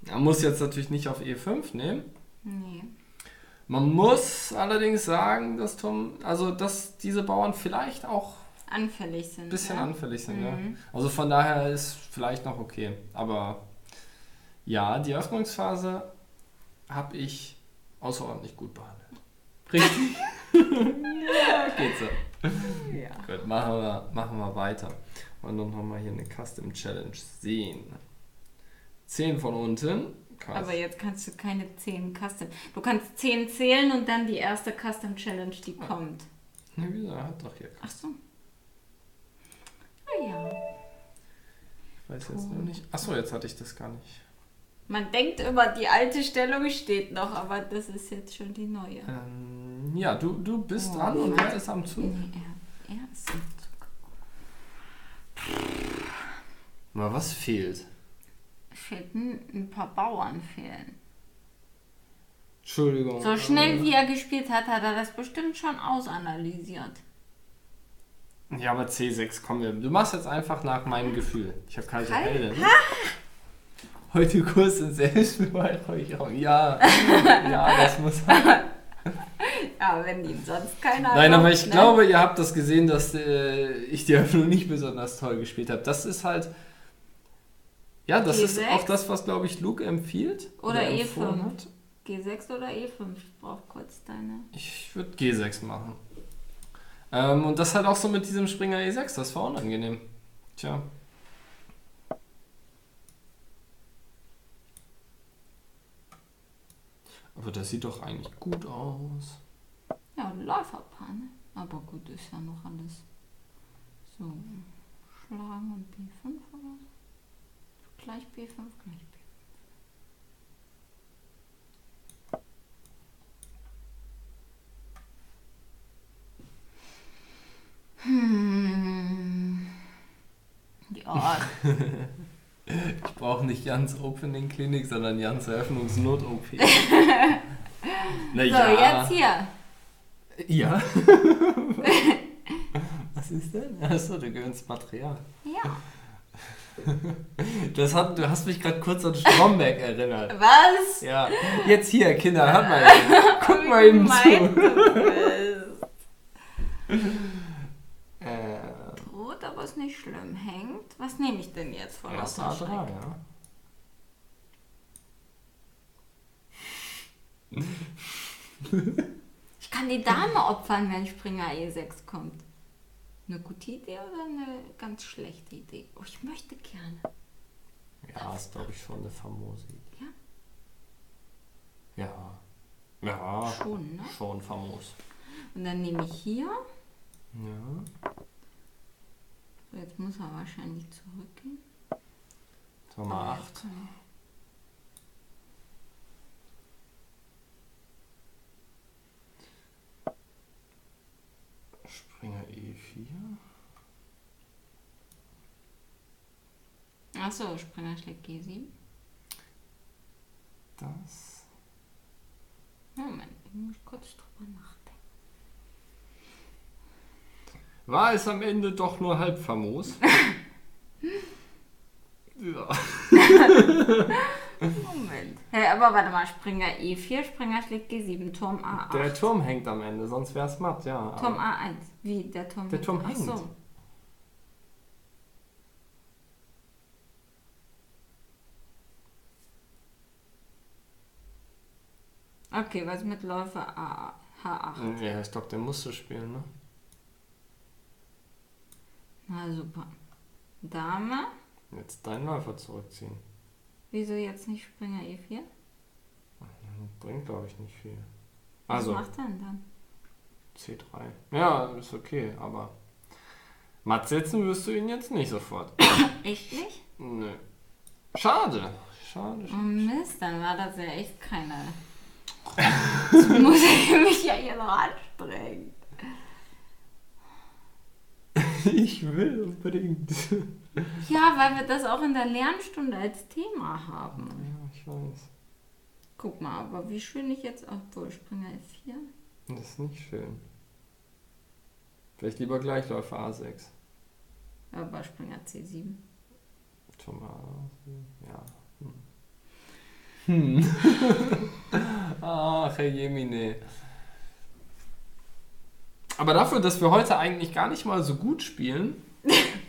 Man muss jetzt natürlich nicht auf E5 nehmen. Nee. Man muss allerdings sagen, dass Tom, also dass diese Bauern vielleicht auch Anfällig sind. ein bisschen ja? anfällig sind. Ja. Mhm. Also von daher ist vielleicht noch okay. Aber ja, die Öffnungsphase habe ich außerordentlich gut behandelt. Richtig? ja, geht so. Ja. Gut, machen wir, machen wir weiter. Und dann haben wir hier eine Custom Challenge sehen. 10 von unten. Krass. Aber jetzt kannst du keine 10 Custom. Du kannst 10 zählen und dann die erste Custom Challenge, die ah. kommt. Ne, wieso? Er hat doch hier. Ach so. Ah ja. Ich weiß jetzt noch nicht. Achso, jetzt hatte ich das gar nicht. Man denkt immer, die alte Stellung steht noch, aber das ist jetzt schon die neue. Ähm, ja, du, du bist oh, dran und wer ist am Zug? Nee, er, er ist am Zug. Na, was fehlt? Fehlten ein paar Bauern fehlen. Entschuldigung. So schnell wie er gespielt hat, hat er das bestimmt schon ausanalysiert. Ja, aber C6, komm, du machst jetzt einfach nach meinem Gefühl. Ich habe kalte Heldin. Heute Kurs in Selbstbeweihräucherung. Ja, ja, das muss halt. Ja, wenn ihn sonst keiner. Nein, aber ich ne? glaube, ihr habt das gesehen, dass äh, ich die Eröffnung nicht besonders toll gespielt habe. Das ist halt. Ja, das G6? ist auch das, was, glaube ich, Luke empfiehlt. Oder, oder E5. Hat. G6 oder E5? Ich brauche kurz deine. Ich würde G6 machen. Ähm, und das halt auch so mit diesem Springer E6, das war unangenehm. Tja. Aber das sieht doch eigentlich gut aus. Ja, Läuferpaar, ne? Aber gut, ist ja noch alles. So, schlagen und B5 oder so. Gleich B5, gleich B5. Hm. Ja. ich brauche nicht Jans Opening Klinik, sondern Jans Eröffnungsnot-OP. naja. So, jetzt hier. Ja. Was ist denn? Achso, du gewöhnst Material. Ja. Das hat, du hast mich gerade kurz an Stromberg erinnert. Was? Ja. Jetzt hier, Kinder, hört mal. Guck mal eben zu. Rot, aber ist nicht schlimm. Hängt. Was nehme ich denn jetzt von Erst A3, ja. ich kann die Dame opfern, wenn Springer E6 kommt. Eine gute Idee oder eine ganz schlechte Idee? Oh, ich möchte gerne. Ja, ist glaube ich schon eine famose Idee. Ja? Ja. Ja. Schon, ne? Schon famos. Und dann nehme ich hier. Ja. So, jetzt muss er wahrscheinlich zurückgehen. Nummer 8. Springer E4. Achso, Springer schlägt G7. Das. Moment, ich muss kurz drüber nachdenken. War es am Ende doch nur halb famos? ja. Moment. Hey, aber warte mal, Springer E4, Springer schlägt G7, Turm A8. Der Turm hängt am Ende, sonst wäre es matt, ja. Turm A1. Wie, der Turm Der Turm hängt. Ach so. Okay, was mit Läufer A, H8? Ja, ich glaube, den musst du spielen, ne? Na super. Dame. Jetzt deinen Läufer zurückziehen. Wieso jetzt nicht Springer E4? Bringt, glaube ich, nicht viel. Also, Was macht er denn dann? C3. Ja, ist okay, aber matt setzen wirst du ihn jetzt nicht sofort. echt nicht? Nö. Schade. Schade. Oh Mist, dann war das ja echt keine. Jetzt muss ich mich ja hier noch anstrengen. Ich will unbedingt. Ja, weil wir das auch in der Lernstunde als Thema haben. Ja, ich weiß. Guck mal, aber wie schön ich jetzt auch wohl Springer F4. Das ist nicht schön. Vielleicht lieber Gleichläufer A6. Aber Springer C7. Thomas, ja. Hm. hm. Ach, Herr Jemine. Aber dafür, dass wir heute eigentlich gar nicht mal so gut spielen.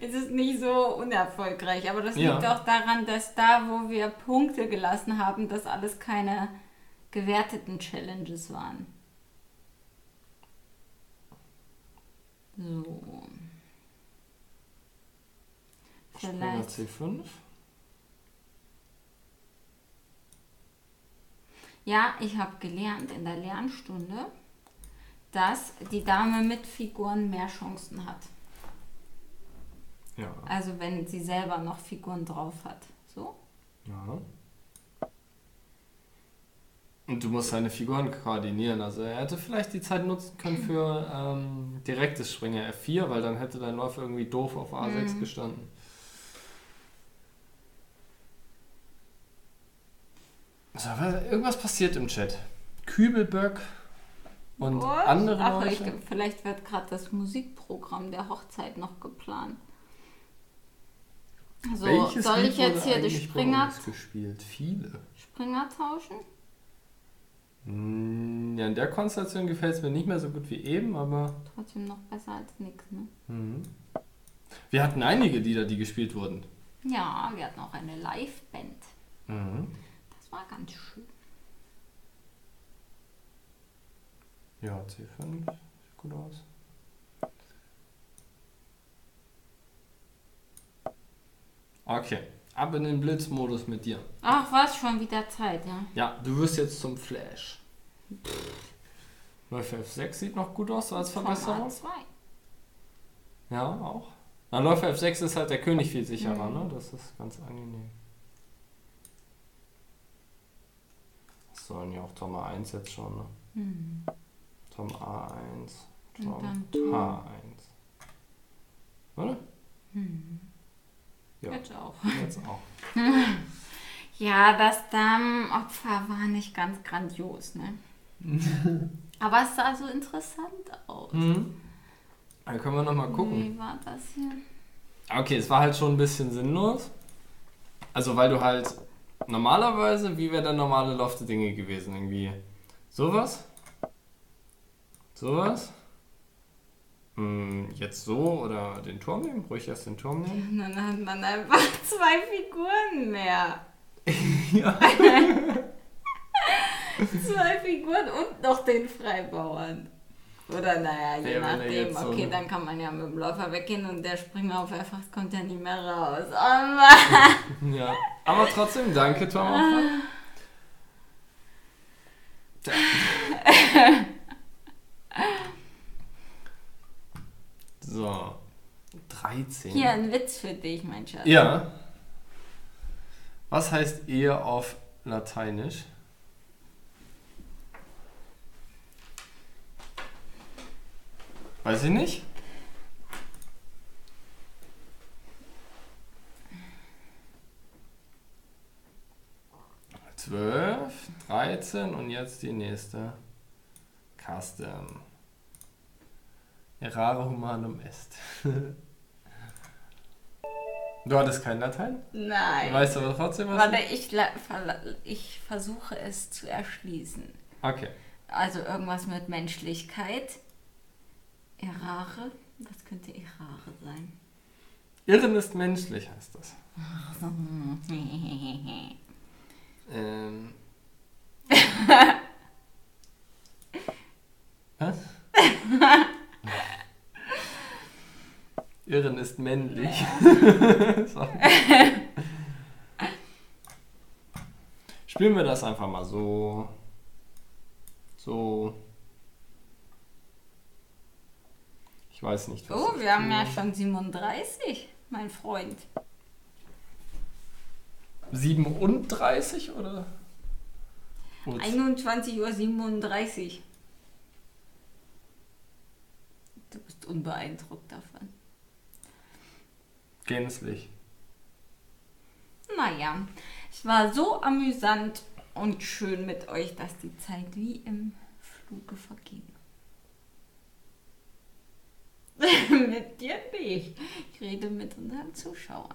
ist es nicht so unerfolgreich. Aber das Ja. liegt auch daran, dass da, wo wir Punkte gelassen haben, das alles keine gewerteten Challenges waren. So. Springer Vielleicht. C5. Ja, ich habe gelernt in der Lernstunde, dass die Dame mit Figuren mehr Chancen hat. Ja. Also wenn sie selber noch Figuren drauf hat. So? ja. Und du musst seine Figuren koordinieren. Also er hätte vielleicht die Zeit nutzen können für ähm, direktes Springer F4, weil dann hätte dein Läufer irgendwie doof auf A6 Mhm. gestanden. So, was- irgendwas passiert im Chat. Kübelböck und What? andere Ach, ich, vielleicht wird gerade das Musikprogramm der Hochzeit noch geplant. So, Welches soll ich jetzt hier die Springer, gespielt? Viele. Springer tauschen? Hm, Ja, in der Konstellation gefällt es mir nicht mehr so gut wie eben, aber Trotzdem noch besser als nix, ne? mhm. wir hatten einige Lieder, die gespielt wurden. Ja, wir hatten auch eine Liveband. Mhm. Das war ganz schön. Ja, C5 sieht gut aus. Okay, ab in den Blitzmodus mit dir. Ach, was? Schon wieder Zeit, ja? Ja, du wirst jetzt zum Flash. Läufer F6 sieht noch gut aus als Verbesserung. A2. Ja, auch. Na, Läufer F6 ist halt der König viel sicherer, Mhm. ne? Das ist ganz angenehm. Das sollen ja auch Tom A1 jetzt schon, ne? Hm. Tom A1, Und Tom dann Tom. H1. Oder? Hm. Ja. Jetzt auch. Jetzt auch. Ja, das Damenopfer war nicht ganz grandios, ne? Aber es sah so interessant aus. Mhm. Dann können wir nochmal gucken. Wie war das hier? Okay, es war halt schon ein bisschen sinnlos. Also, weil du halt normalerweise, wie wäre der normale Lauf der Dinge gewesen? Irgendwie sowas? Sowas? Hm, jetzt so oder den Turm nehmen? Ruhig erst den Turm nehmen? Dann hat man einfach zwei Figuren mehr. ja. Zwei Figuren und noch den Freibauern. Oder naja, je Ja, nachdem. so- okay, dann kann man ja mit dem Läufer weggehen und der Springer auf einfach kommt ja nicht mehr raus. Oh Mann. ja. Aber trotzdem, danke, Turmopfer. Tja. So. 13. Hier ein Witz für dich, mein Schatz. Ja. Was heißt Ehe auf Lateinisch? Weiß ich nicht. Zwölf, dreizehn und jetzt die nächste. Custom. Errare humanum est. Du hattest kein Latein? Nein. Weißt du aber trotzdem was? Warte, ich, ich versuche es zu erschließen. Okay. Also irgendwas mit Menschlichkeit. Errare? Was könnte Errare sein? Irren ist menschlich, heißt das. Ähm. Was? Irren ist männlich. So. Spielen wir das einfach mal so. So. Ich weiß nicht. was Oh, wir haben ja schon 37, mein Freund. 37 oder? Gut. 21.37 Uhr. Du bist unbeeindruckt davon. Gänzlich. Naja, es war so amüsant und schön mit euch, dass die Zeit wie im Fluge verging. mit dir nicht. Ich rede mit unseren Zuschauern.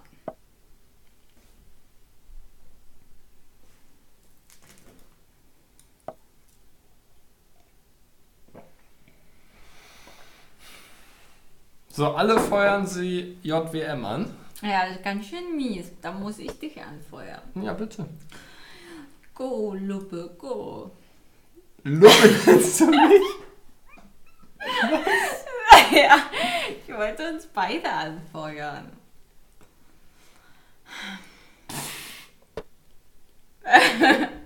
So, alle feuern sie JWM an. Ja, das ist ganz schön mies. Da muss ich dich anfeuern. Ja, bitte. Go, Luppe, go. Luppe willst du mich? ja, ich wollte uns beide anfeuern.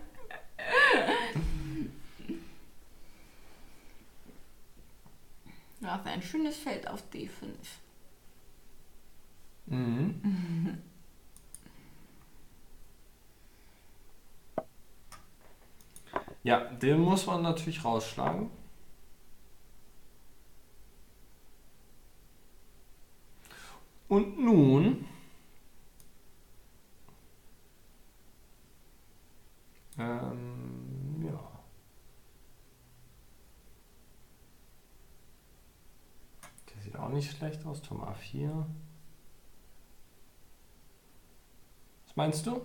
Ja, ein schönes Feld auf D5. Mhm. Ja, den muss man natürlich rausschlagen. Und nun ähm, ja. Der sieht auch nicht schlecht aus. Turm A4. Was meinst du?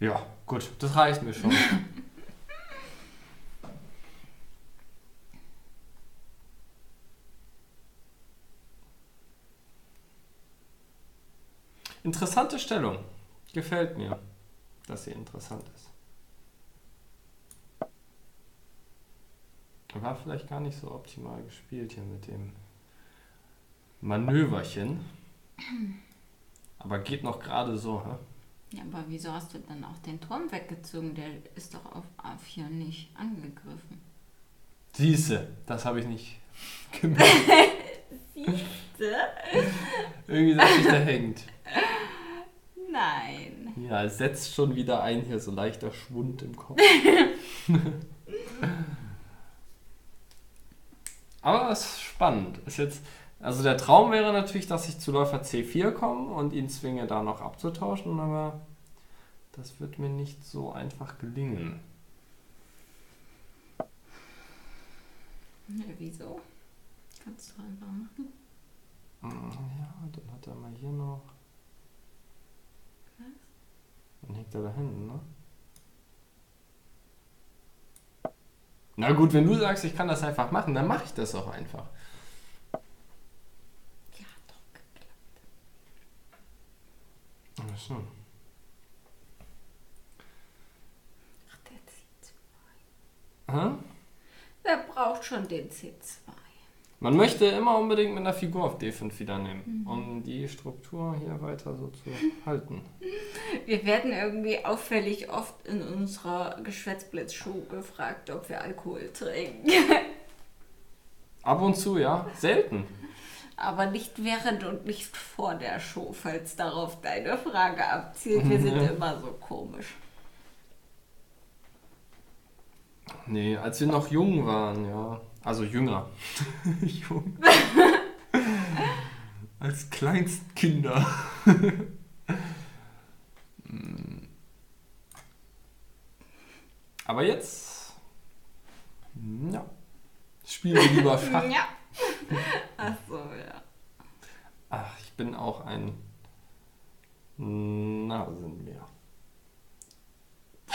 ja. Ja, gut, das reicht mir schon. Interessante Stellung. Gefällt mir, dass sie interessant ist. War vielleicht gar nicht so optimal gespielt hier mit dem Manöverchen. Aber geht noch gerade so, hä? Ja, aber wieso hast du dann auch den Turm weggezogen? Der ist doch auf A4 nicht angegriffen. Siehste, das habe ich nicht gemerkt. Siehste? Irgendwie, dass sich da hängt. Nein. Ja, es setzt schon wieder ein hier, so leichter Schwund im Kopf. Aber es ist spannend. Ist jetzt, also der Traum wäre natürlich, dass ich zu Läufer C4 komme und ihn zwinge, da noch abzutauschen, aber das wird mir nicht so einfach gelingen. Ja, wieso? Kannst du einfach machen. Ja, dann hat er mal hier noch. Was? Dann hängt er da hinten, ne? Na gut, wenn du sagst, ich kann das einfach machen, dann mache ich das auch einfach. Ja, doch geklappt. Ach so. Ach, der C2. Hä? Wer braucht schon den C2? Man möchte immer unbedingt mit einer Figur auf D5 wieder nehmen, um die Struktur hier weiter so zu halten. Wir werden irgendwie auffällig oft in unserer Geschwätzblitzshow gefragt, ob wir Alkohol trinken. Ab und zu, ja. Selten. Aber nicht während und nicht vor der Show, falls darauf deine Frage abzielt. Wir sind immer so komisch. Nee, als wir noch jung waren, ja. Also jünger. jung. als Kleinstkinder. Aber jetzt. Ja. Spielen wir lieber Schach. Ja. Ach so, ja. Ach, ich bin auch ein Nasenbär.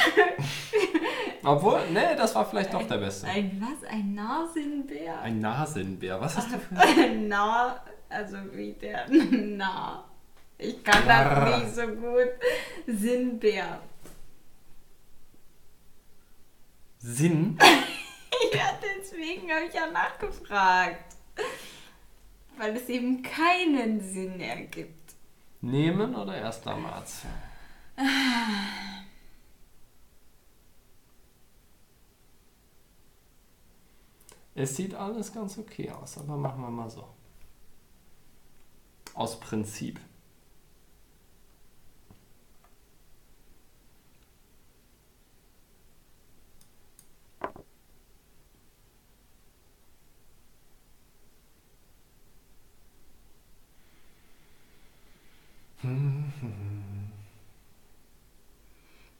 Obwohl, nee, das war vielleicht doch der beste. Ein was? Ein Nasenbär? Ein Nasenbär. Was hast du für Ein Na, also wie der Na. Ich kann Brrr. das nicht so gut. Sinnbär. Sinn? Ja, deswegen habe ich ja nachgefragt. Weil es eben keinen Sinn ergibt. Nehmen oder erster Marz? Es sieht alles ganz okay aus, aber machen wir mal so. Aus Prinzip.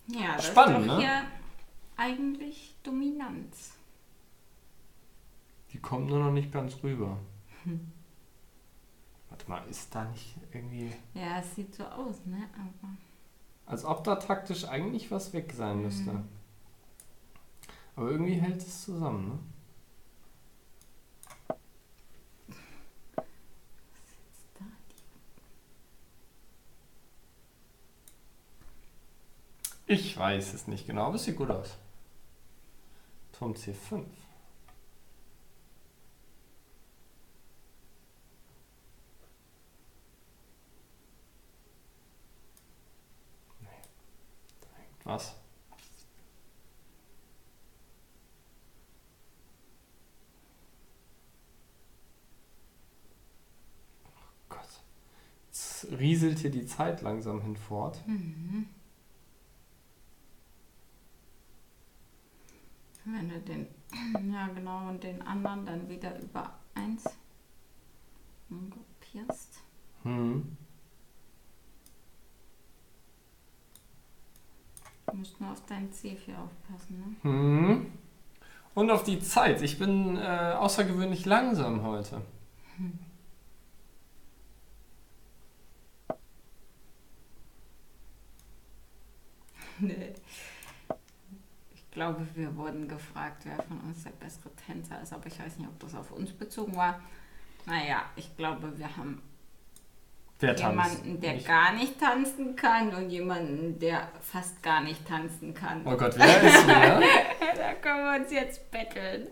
Ja, das Spannend, ist doch ne? hier eigentlich Dominanz kommt nur noch nicht ganz rüber. Hm. Warte mal, ist da nicht irgendwie. Ja, es sieht so aus, ne? Aber Als ob da taktisch eigentlich was weg sein hm. müsste. Mhm. Aber irgendwie hält es zusammen, ne? Ich weiß es nicht genau, aber es sieht gut aus. Turm C5. Was. Oh Gott. Jetzt rieselt hier die Zeit langsam hinfort. Mhm. Wenn du den, ja genau, und den anderen dann wieder über 1 gruppierst. Hm. Musst nur auf dein C4 aufpassen, ne? Hm. Und auf die Zeit. Ich bin äh, außergewöhnlich langsam heute. Nee. Ich glaube, wir wurden gefragt, wer von uns der bessere Tänzer ist, aber ich weiß nicht, ob das auf uns bezogen war. Naja, ich glaube, wir haben Tanzt? jemanden, der Nicht- gar nicht tanzen kann und jemanden, der fast gar nicht tanzen kann. Oh Gott, wer ist wer? Da können wir uns jetzt betteln.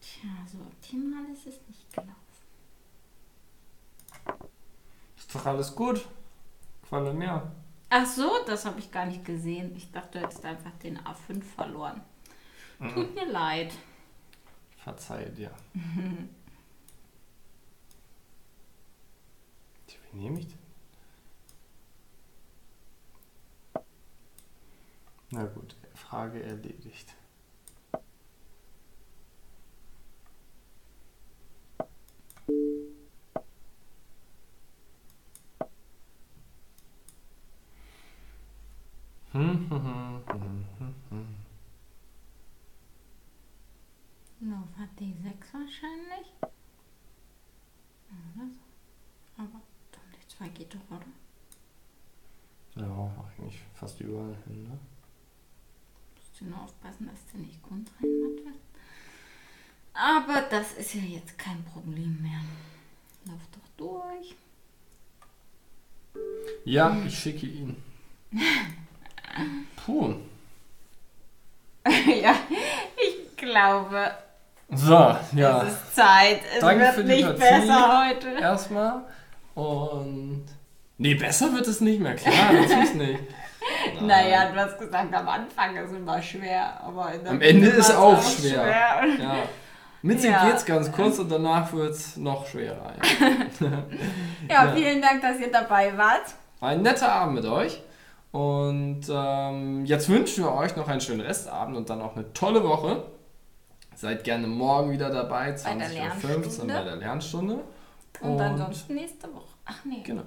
Tja, so ist nicht gelaufen. Ist doch alles gut. Qualle mehr. Ach so, das habe ich gar nicht gesehen. Ich dachte, du hättest einfach den A5 verloren. Tut mir leid. Verzeih dir. Tja, Wie nehme ich den? Na gut, Frage erledigt. Hm, hm, hm, hm, hm. Nova D6 wahrscheinlich. Aber Turm D2 geht doch, oder? Ja, eigentlich fast überall hin, ne? Musst du nur aufpassen, dass du nicht grundreinmatt wirst. Aber das ist ja jetzt kein Problem mehr. Lauf doch durch. Ja, ich schicke ihn. Puh. ja, ich glaube, So, ja. es ist Zeit. Es Danke wird nicht besser heute. Erstmal. Und. Nee, besser wird es nicht mehr, klar, natürlich nicht. Nein. Naja, du hast gesagt, am Anfang ist immer schwer, aber Am Ende ist war's auch schwer. schwer. Ja. Mit sich Ja. geht's ganz kurz und danach wird's noch schwerer. Ja, Ja. vielen Dank, dass ihr dabei wart. War ein netter Abend mit euch. Und ähm, jetzt wünschen wir euch noch einen schönen Restabend und dann auch eine tolle Woche. Seid gerne morgen wieder dabei, der 20.15 Uhr bei der Lernstunde. Und, ansonsten nächste Woche. Ach nee. Genau.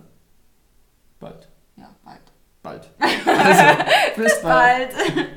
Bald. Ja, bald. Bald. Also, bis bald. Bald.